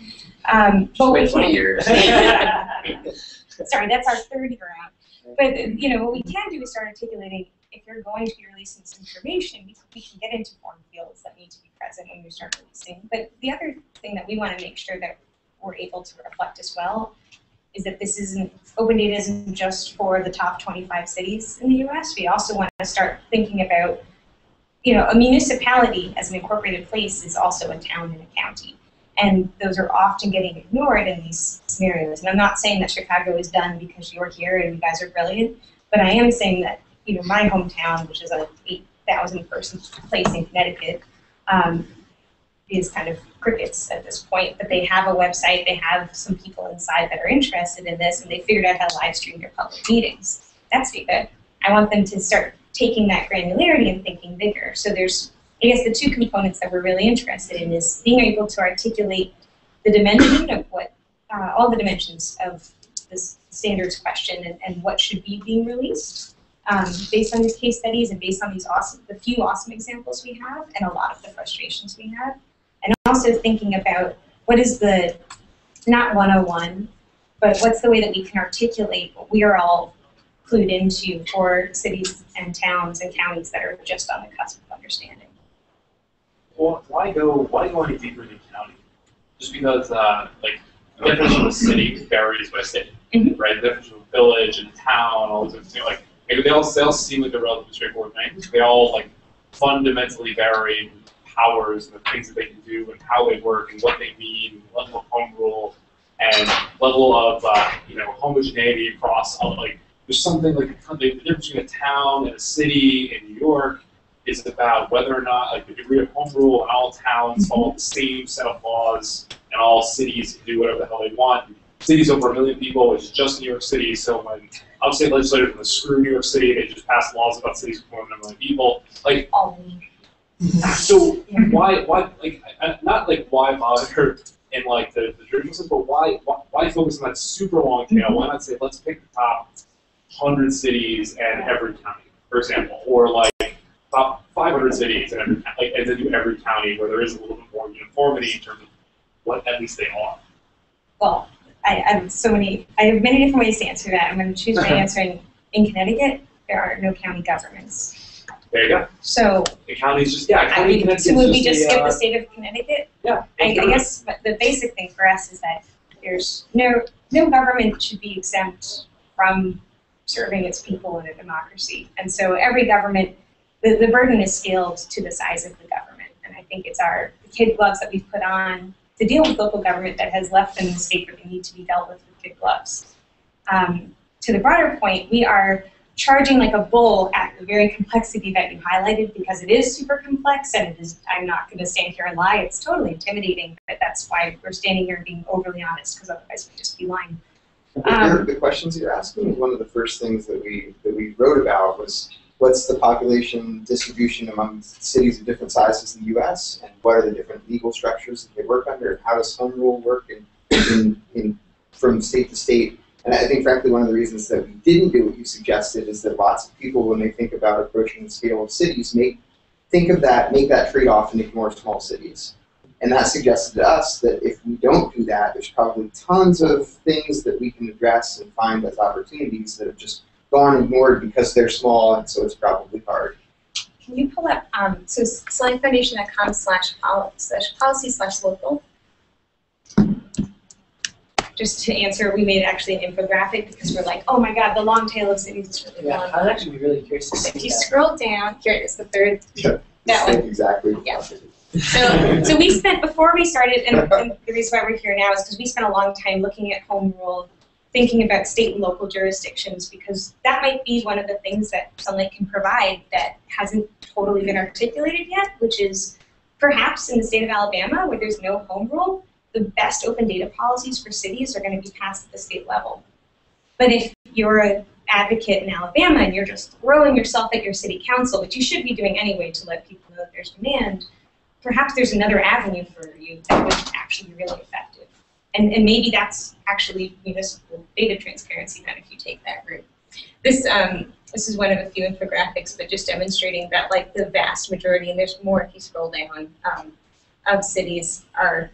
Um, but wait 20 years. Sorry, that's our third year out. But you know what we can do is start articulating if you're going to be releasing this information, we, we can get into form fields that need to be present when you start releasing. But the other thing that we want to make sure that we're able to reflect as well is that this isn't open data isn't just for the top 25 cities in the U.S. We also want to start thinking about, you know, a municipality as an incorporated place is also a town and a county, and those are often getting ignored in these scenarios. And I'm not saying that Chicago is done because you're here and you guys are brilliant, but I am saying that you know my hometown, which is a 8,000 person place in Connecticut, um, is kind of crickets at this point. But they have a website, they have some people inside that are interested in this, and they figured out how to live stream their public meetings. That's good. I want them to start taking that granularity and thinking bigger. So there's, I guess, the two components that we're really interested in is being able to articulate the dimension of what, uh, all the dimensions of this standards question and, and what should be being released um, based on these case studies and based on these awesome, the few awesome examples we have and a lot of the frustrations we have. And also thinking about what is the, not 101, but what's the way that we can articulate what we are all clued into for cities and towns and counties that are just on the cusp of understanding. Well, why go? Why go any deeper than county? Just because, uh, like, the definition of city varies by city, right? The definition of village and town, all those things. Like, maybe they all they all seem like they're relatively straightforward things. They all like fundamentally vary in powers and the things that they can do and how they work and what they mean, level of home rule and level of uh, you know homogeneity across all like there's something like the the difference between a town and a city in New York is about whether or not like the degree of home rule and all towns follow the same set of laws and all cities can do whatever the hell they want. Cities over a million people, which is just New York City, so when upstate legislators want to screw New York City, they just pass laws about cities with more than a million people. Like mm-hmm. so why why like I- I- not like why bother in like the, the journalism, but why, why why focus on that super long tail? Mm-hmm. Why not say let's pick the top hundred cities and every county, for example, or like top five hundred cities and every like and then do every county where there is a little bit more uniformity in terms of what at least they are. Well, I, have so many, I have many different ways to answer that. I'm going to choose my answer. In, in Connecticut, there are no county governments. There you go. So The county's just yeah, I mean, Connecticut's so would we just a, skip uh, the state of Connecticut? Yeah. I, I guess the basic thing for us is that there's no no government should be exempt from serving its people in a democracy. And so every government, the, the burden is scaled to the size of the government. And I think it's our kid gloves that we've put on to deal with local government that has left them in the state where they need to be dealt with with kid gloves. Um, to the broader point, we are charging like a bull at the very complexity that you highlighted because it is super complex and it is, I'm not going to stand here and lie, it's totally intimidating, but that's why we're standing here being overly honest because otherwise we'd just be lying. the, the questions you're asking, one of the first things that we that we wrote about was what's the population distribution among cities of different sizes in the U.S. and what are the different legal structures that they work under? And how does home rule work in, in, in from state to state? And I think, frankly, one of the reasons that we didn't do what you suggested is that lots of people, when they think about approaching the scale of cities, make think of that, make that trade-off and ignore small cities. And that suggested to us that if we don't do that, there's probably tons of things that we can address and find as opportunities that have just gone ignored because they're small, and so it's probably hard. Can you pull up, um, so sunlightfoundation.com slash pol- slash policy slash local? Just to answer, we made actually an infographic because we're like, oh my god, the long tail of cities is really Yeah, long. I'd actually be really curious to see If you that. scroll down, here it is, the third, Yeah, that one. exactly. Yeah. So, so we spent before we started, and, and the reason why we're here now is because we spent a long time looking at home rule, thinking about state and local jurisdictions, because that might be one of the things that Sunlight can provide that hasn't totally been articulated yet, which is perhaps in the state of Alabama, where there's no home rule, the best open data policies for cities are going to be passed at the state level. But if you're an advocate in Alabama and you're just throwing yourself at your city council, which you should be doing anyway to let people know that there's demand, perhaps there's another avenue for you that would actually be really effective. And, and maybe that's actually municipal data transparency then if you take that route. This, um, this is one of a few infographics, but just demonstrating that like the vast majority, and there's more if you scroll down, um, of cities are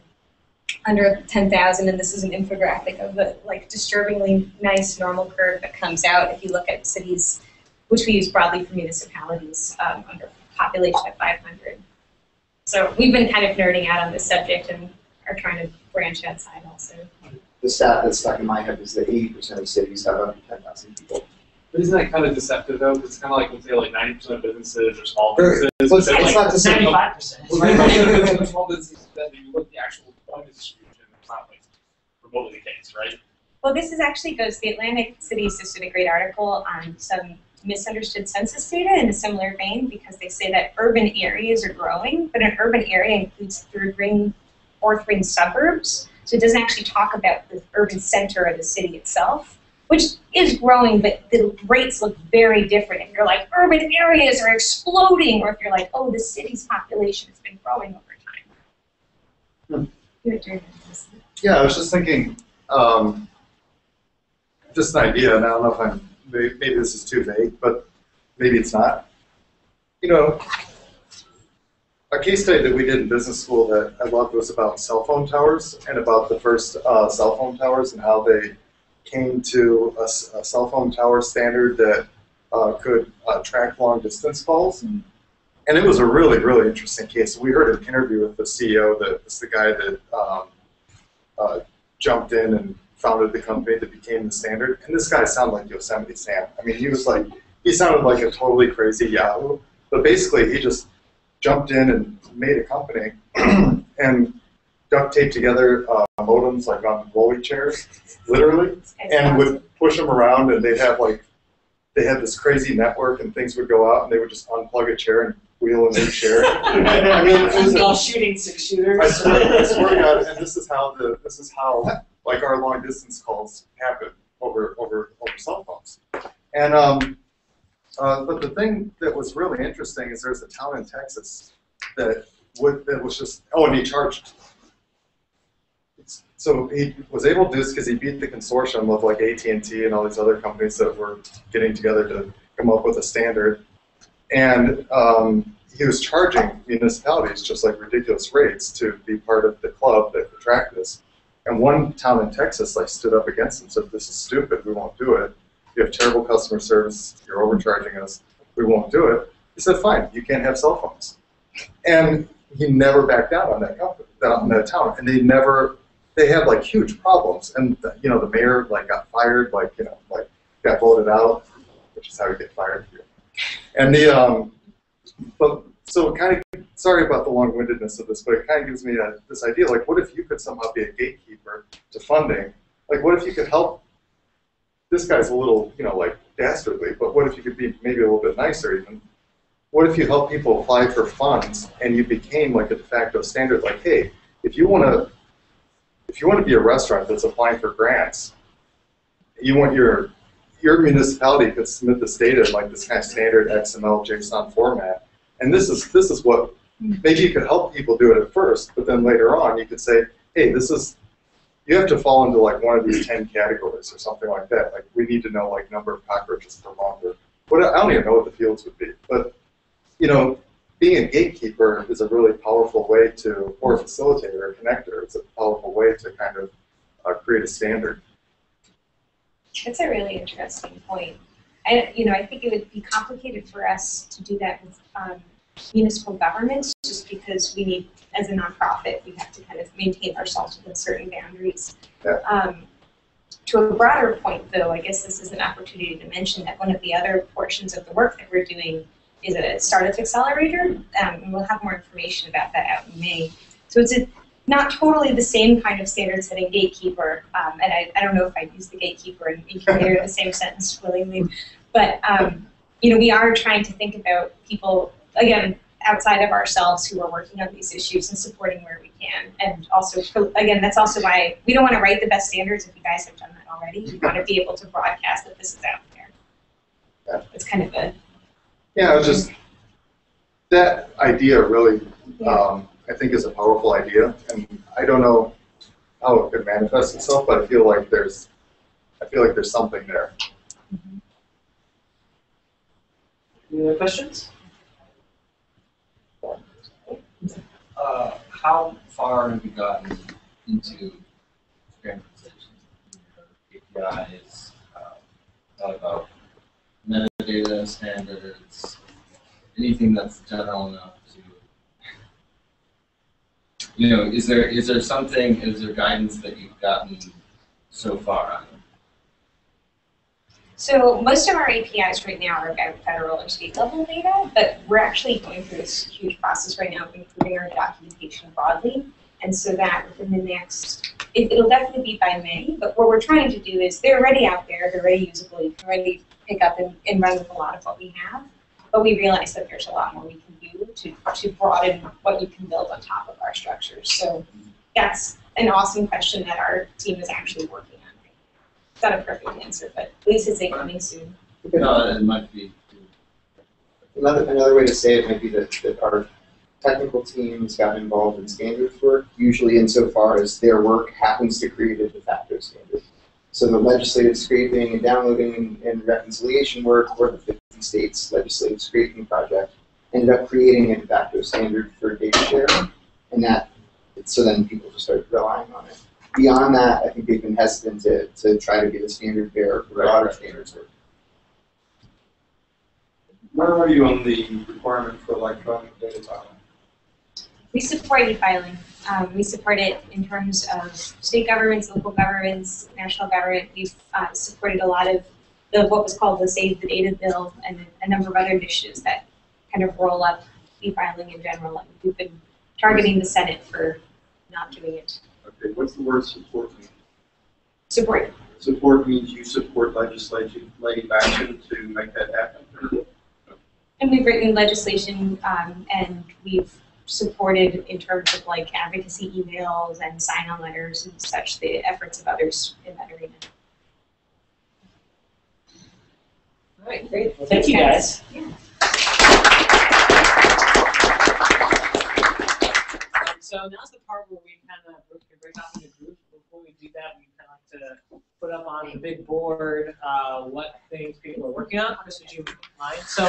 under 10,000, and this is an infographic of the like disturbingly nice normal curve that comes out if you look at cities, which we use broadly for municipalities um, under population of 500. So we've been kind of nerding out on this subject and are trying to branch outside also. The stat that's stuck in my head is that 80% of cities have under 10,000 people. But isn't that kind of deceptive though? 'Cause it's kind of like when say like ninety percent of businesses are small businesses. well, it's- it's like, not deceptive. 95%. Well, small businesses. Then you look at the actual employment distribution, it's not like remotely the case, right? Well, this is actually goes, the Atlantic Cities just did a great article on some misunderstood census data in a similar vein because they say that urban areas are growing, but an urban area includes third ring, fourth ring suburbs. So it doesn't actually talk about the urban center of the city itself, which is growing, but the rates look very different. If you're like, urban areas are exploding, or if you're like, oh, the city's population has been growing over time. Turn. Yeah, I was just thinking, um, just an idea, and I don't know if I'm, maybe, maybe this is too vague, but maybe it's not. You know, a case study that we did in business school that I loved was about cell phone towers and about the first uh, cell phone towers and how they came to a, a cell phone tower standard that uh, could uh, track long distance calls. And it was a really, really interesting case. We heard an interview with the CEO, that is the guy that um, uh, jumped in and founded the company that became the standard. And this guy sounded like Yosemite Sam. I mean, he was like, he sounded like a totally crazy Yahoo. But basically, he just jumped in and made a company and duct taped together uh, modems like on the rolling chairs, literally, and would push them around, and they'd have like, they had this crazy network, and things would go out, and they would just unplug a chair and wheel a new chair. I mean, it was all shooting six shooters. I swear, I swear to God, and this is how the this is how like our long distance calls happen over over over cell phones. And um, uh, but the thing that was really interesting is there's a town in Texas that would that was just oh and he charged. So he was able to do this because he beat the consortium of like AT and T and all these other companies that were getting together to come up with a standard. And um, he was charging municipalities just like ridiculous rates to be part of the club that track this. And one town in Texas like stood up against him, said, "This is stupid. We won't do it. You have terrible customer service. You're overcharging us. We won't do it." He said, "Fine. You can't have cell phones." And he never backed down on that company, on that town, and they never. They had like huge problems, and you know the mayor like got fired, like you know like got voted out, which is how you get fired. Here. And the um, But so kind of sorry about the long-windedness of this, but it kind of gives me a, this idea like, what if you could somehow be a gatekeeper to funding? Like, what if you could help? This guy's a little, you know, like dastardly, but what if you could be maybe a little bit nicer even? What if you help people apply for funds and you became like a de facto standard? Like, hey, if you want to, if you want to be a restaurant that's applying for grants, you want your your municipality could submit this data in like this kind of standard XML JSON format. And this is this is what maybe you could help people do it at first, but then later on you could say, hey, this is you have to fall into like one of these ten categories or something like that. Like we need to know like number of cockroaches per month or what I don't even know what the fields would be. But you know, being a gatekeeper is a really powerful way to, or a facilitator, or a connector, it's a powerful way to kind of uh, create a standard. That's a really interesting point. I, you know, I think it would be complicated for us to do that with um, municipal governments, just because we need, as a nonprofit, we have to kind of maintain ourselves within certain boundaries. Yeah. Um, to a broader point, though, I guess this is an opportunity to mention that one of the other portions of the work that we're doing is a startup accelerator, um, and we'll have more information about that out in May. So it's a, not totally the same kind of standard setting gatekeeper, um, and I, I don't know if I'd use the gatekeeper and incubator in the same sentence willingly, but um, you know we are trying to think about people again outside of ourselves who are working on these issues and supporting where we can, and also again that's also why we don't want to write the best standards if you guys have done that already. We want to be able to broadcast that this is out there. It's kind of a Yeah, it was just that idea really, um, I think, is a powerful idea, and I don't know how it could manifest itself, but I feel like there's, I feel like there's something there. Any other questions? Uh, how far have you gotten into standardization? APIs, uh, about metadata standards, anything that's general enough to, you know, is there is there something, is there guidance that you've gotten so far on? So most of our APIs right now are about federal or state level data, but we're actually going through this huge process right now of improving our documentation broadly. And so that within the next, it, it'll definitely be by May, but what we're trying to do is they're already out there, they're already usable, you can already pick up and, and run with a lot of what we have. But we realize that there's a lot more we can do to, to broaden what you can build on top of our structures. So that's an awesome question that our team is actually working not a perfect answer, but at least it's a coming soon. No, it might be. Another, another way to say it might be that, that our technical teams got involved in standards work, usually insofar as their work happens to create a de facto standard. So the legislative scraping and downloading and, and reconciliation work for the 50 states legislative scraping project ended up creating a de facto standard for data sharing, and that so then people just started relying on it. Beyond that, I think they've been hesitant to, to try to be the standard bearer for broader standards work. Where are you on the requirement for electronic data filing? We support e-filing. Um, we support it in terms of state governments, local governments, national government. We've uh, supported a lot of the what was called the Save the Data Bill and a number of other initiatives that kind of roll up e-filing in general. And we've been targeting the Senate for not doing it. Okay, what's the word support mean? Support. Support means you support legislative action to make that happen? And we've written legislation um, and we've supported in terms of like advocacy emails and sign-on letters and such the efforts of others in that arena. All right, great. Well, thank you guys. Yeah. Um, so now's the part where we kind of can break into groups. Before we do that, we kind of like to put up on the big board uh, what things people are working on. Chris, would you mind? So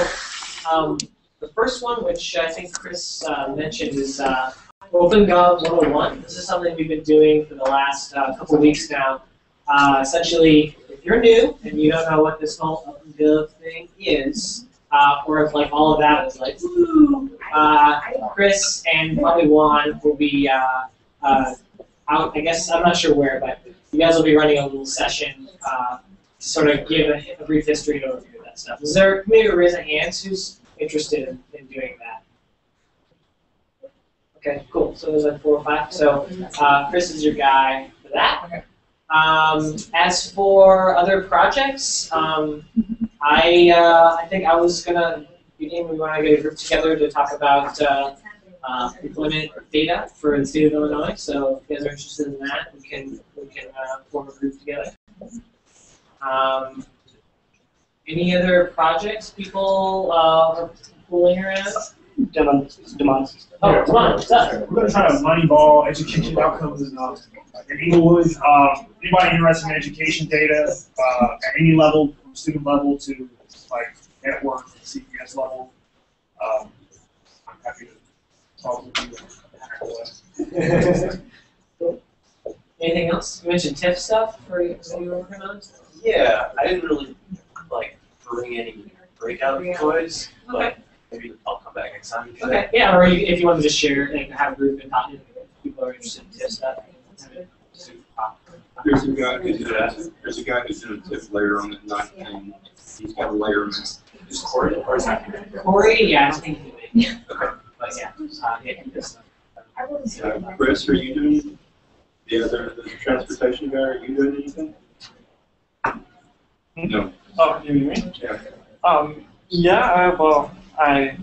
um, the first one, which I think Chris uh, mentioned, is uh, OpenGov 101. This is something we've been doing for the last uh, couple weeks now. Uh, essentially, if you're new and you don't know what this whole OpenGov thing is, uh, or if like all of that is like, uh, Chris and probably Juan will be uh, uh, out, I guess, I'm not sure where, but you guys will be running a little session uh, to sort of give a, a brief history and overview of that stuff. Is there maybe a raise a hand who's interested in, in doing that? Okay, cool. So there's like four or five. So uh, Chris is your guy for that. Um, as for other projects, um, I uh, I think I was gonna begin. We want to get a group together to talk about uh, uh, employment data for the state of Illinois. So if you guys are interested in that, we can we can uh, form a group together. Um, any other projects people uh, are fooling around? Demon, Demon. Oh, come on. We're going to try to moneyball education outcomes in, uh, in Englewood. Um, anybody interested in education data uh, at any level, from student level to like network, CPS level, um, I'm happy to talk with you. Anything else? You mentioned TIF stuff for you, you were working on? Yeah, I didn't really like bring any breakout toys, but maybe I'll come back next time. Okay, yeah, or you, if you want to just share, and have a group and talk, if people are interested in TIF stuff. There's a guy who's doing, there's a guy who's doing a TIF layer on the ninth thing. He's got a layer. Is Corey or is that? Corey, yeah, I don't think he would. Okay. But yeah, uh, yeah. Uh, Chris, are you doing, the other, the transportation guy, are you doing anything? No. Oh, you mean me? Yeah. Um, yeah, I, well, I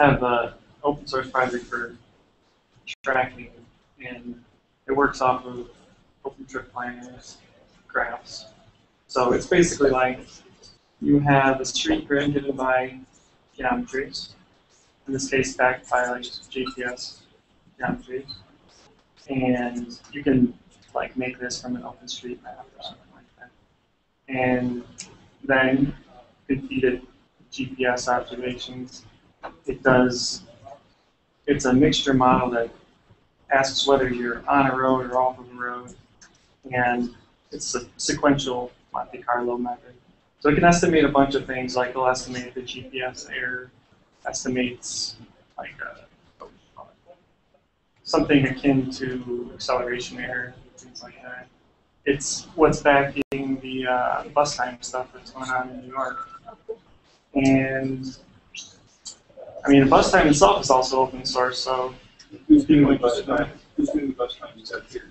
have an open source project for tracking, and it works off of OpenTripPlanner's, graphs. So it's basically like you have a street grid given by geometries, in this case backed by like GPS geometry, and you can like make this from an OpenStreetMap or something like that. And then you can feed it GPS observations. It does, it's a mixture model that asks whether you're on a road or off of a road, and it's a sequential Monte Carlo method. So it can estimate a bunch of things, like it'll estimate the GPS error, estimates like uh, something akin to acceleration error, things like that. It's what's backing the uh, bus time stuff that's going on in New York. And I mean, the bus time itself is also open source, so Who's doing the bus time? Who's doing the bus time stuff here?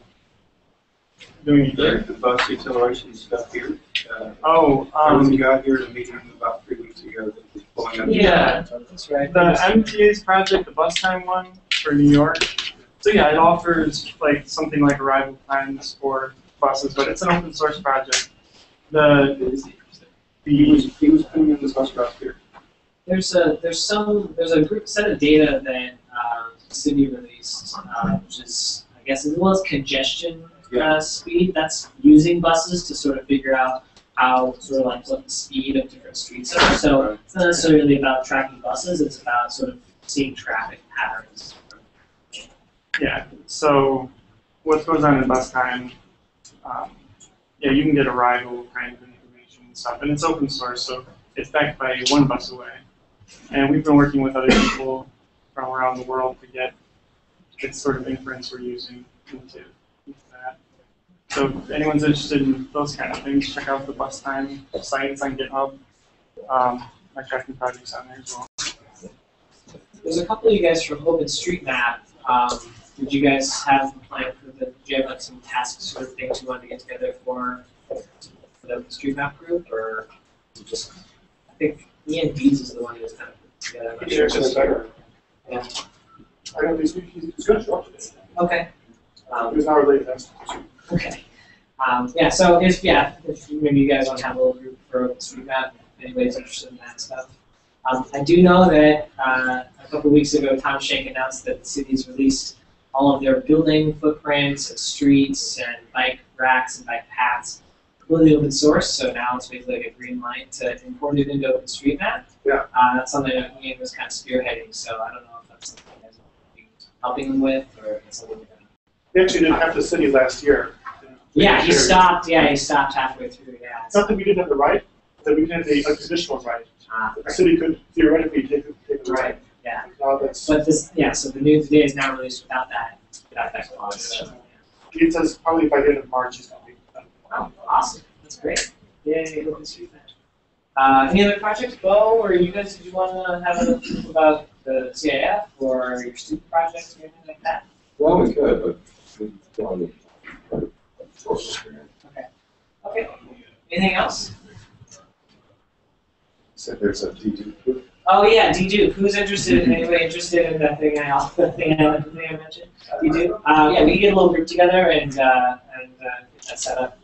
doing The, the bus acceleration stuff here. Uh, Oh, there was a um, here at a meeting about three weeks ago that was pulling up. Yeah, that's right. The MTA's project, the bus time one for New York. So yeah, it offers like something like arrival times for buses, but it's an open source project. The He was, he was putting in the bus routes here. There's a there's some there's a group set of data that uh, the city released, uh, which is I guess as well as congestion uh, speed. That's using buses to sort of figure out how sort of like what the speed of different streets are. So it's not necessarily about tracking buses. It's about sort of seeing traffic patterns. yeah. So what goes on in bus time? Um, yeah, you can get arrival kind of information and stuff, and it's open source, so it's backed by OneBusAway. And we've been working with other people from around the world to get this sort of inference we're using into. So if anyone's interested in those kind of things, check out the bus time sites on GitHub. Um, my tracking project's on there as well. There's a couple of you guys from OpenStreetMap. Um, did you guys have a plan for the? Do you have like some task sort of things you wanted to get together for, for the OpenStreetMap group, or just? I think Ian Dees is the one who was kind of put together. I'm not He sure. shares it better. Yeah. I know he's, he's, he's going to show up today. Okay. Um, He's not related, that's. Okay. Um, yeah, so if, yeah, if maybe you guys want to have a little group for OpenStreetMap, if anybody's interested in that stuff. Um, I do know that uh, a couple weeks ago, Tom Schenk announced that the city's released all of their building footprints and streets and bike racks and bike paths completely open source. So now it's basically like a green light to import it into OpenStreetMap. Yeah. Uh, that's something that Ian was kind of spearheading. So I don't know if that's something you guys helping them with or if it's something He actually didn't have the city last year. yeah, he Sure. stopped. Yeah, he stopped halfway through. Yeah. It's not that we didn't have the right, that we didn't have the a conditional right. Ah, The city could theoretically take, it- take the right. Right. Yeah. Now that's, But this, yeah. So the new today is now released without that, without that clause. So, it says probably by the end of March it's gonna be done. oh, awesome. That's great. Yay, OpenStreetMap. Uh, any other projects, Bo, or you guys, did you want to have a think about the CIF or your student projects or anything like that? Well, we could, but we don't. Okay. Okay. Anything else? So there's a DD. Oh yeah, Dedupe. Who's interested? Anybody interested in that thing I the thing I, the thing I mentioned? Dedupe. Uh, yeah, we can get a little group together and uh, and uh, get that set up.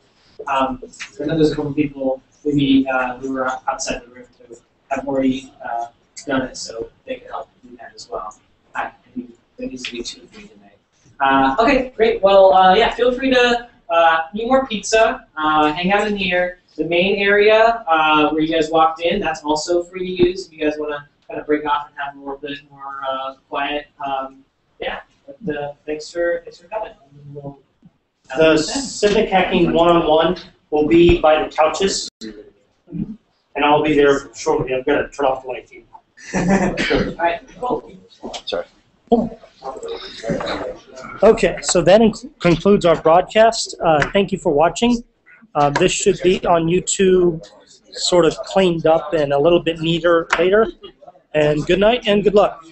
Um, I know there's a couple people maybe uh, who were outside the room who have already uh, done it, so they can help do that as well. I, there needs to be two of tonight. Uh, okay, great. Well, uh, yeah, feel free to uh, eat more pizza, uh, hang out in here. The main area uh, where you guys walked in, that's also free to use if you guys want to kind of break off and have a little bit more uh, quiet. Um, yeah, but, uh, thanks for thanks for coming. We'll The civic hacking one-on-one will be by the couches, and I'll be there shortly. I'm gonna turn off the light. feed. All right, cool. Sorry. Okay, so that concludes our broadcast. Uh, thank you for watching. Uh, this should be on YouTube, sort of cleaned up and a little bit neater later. And good night and good luck.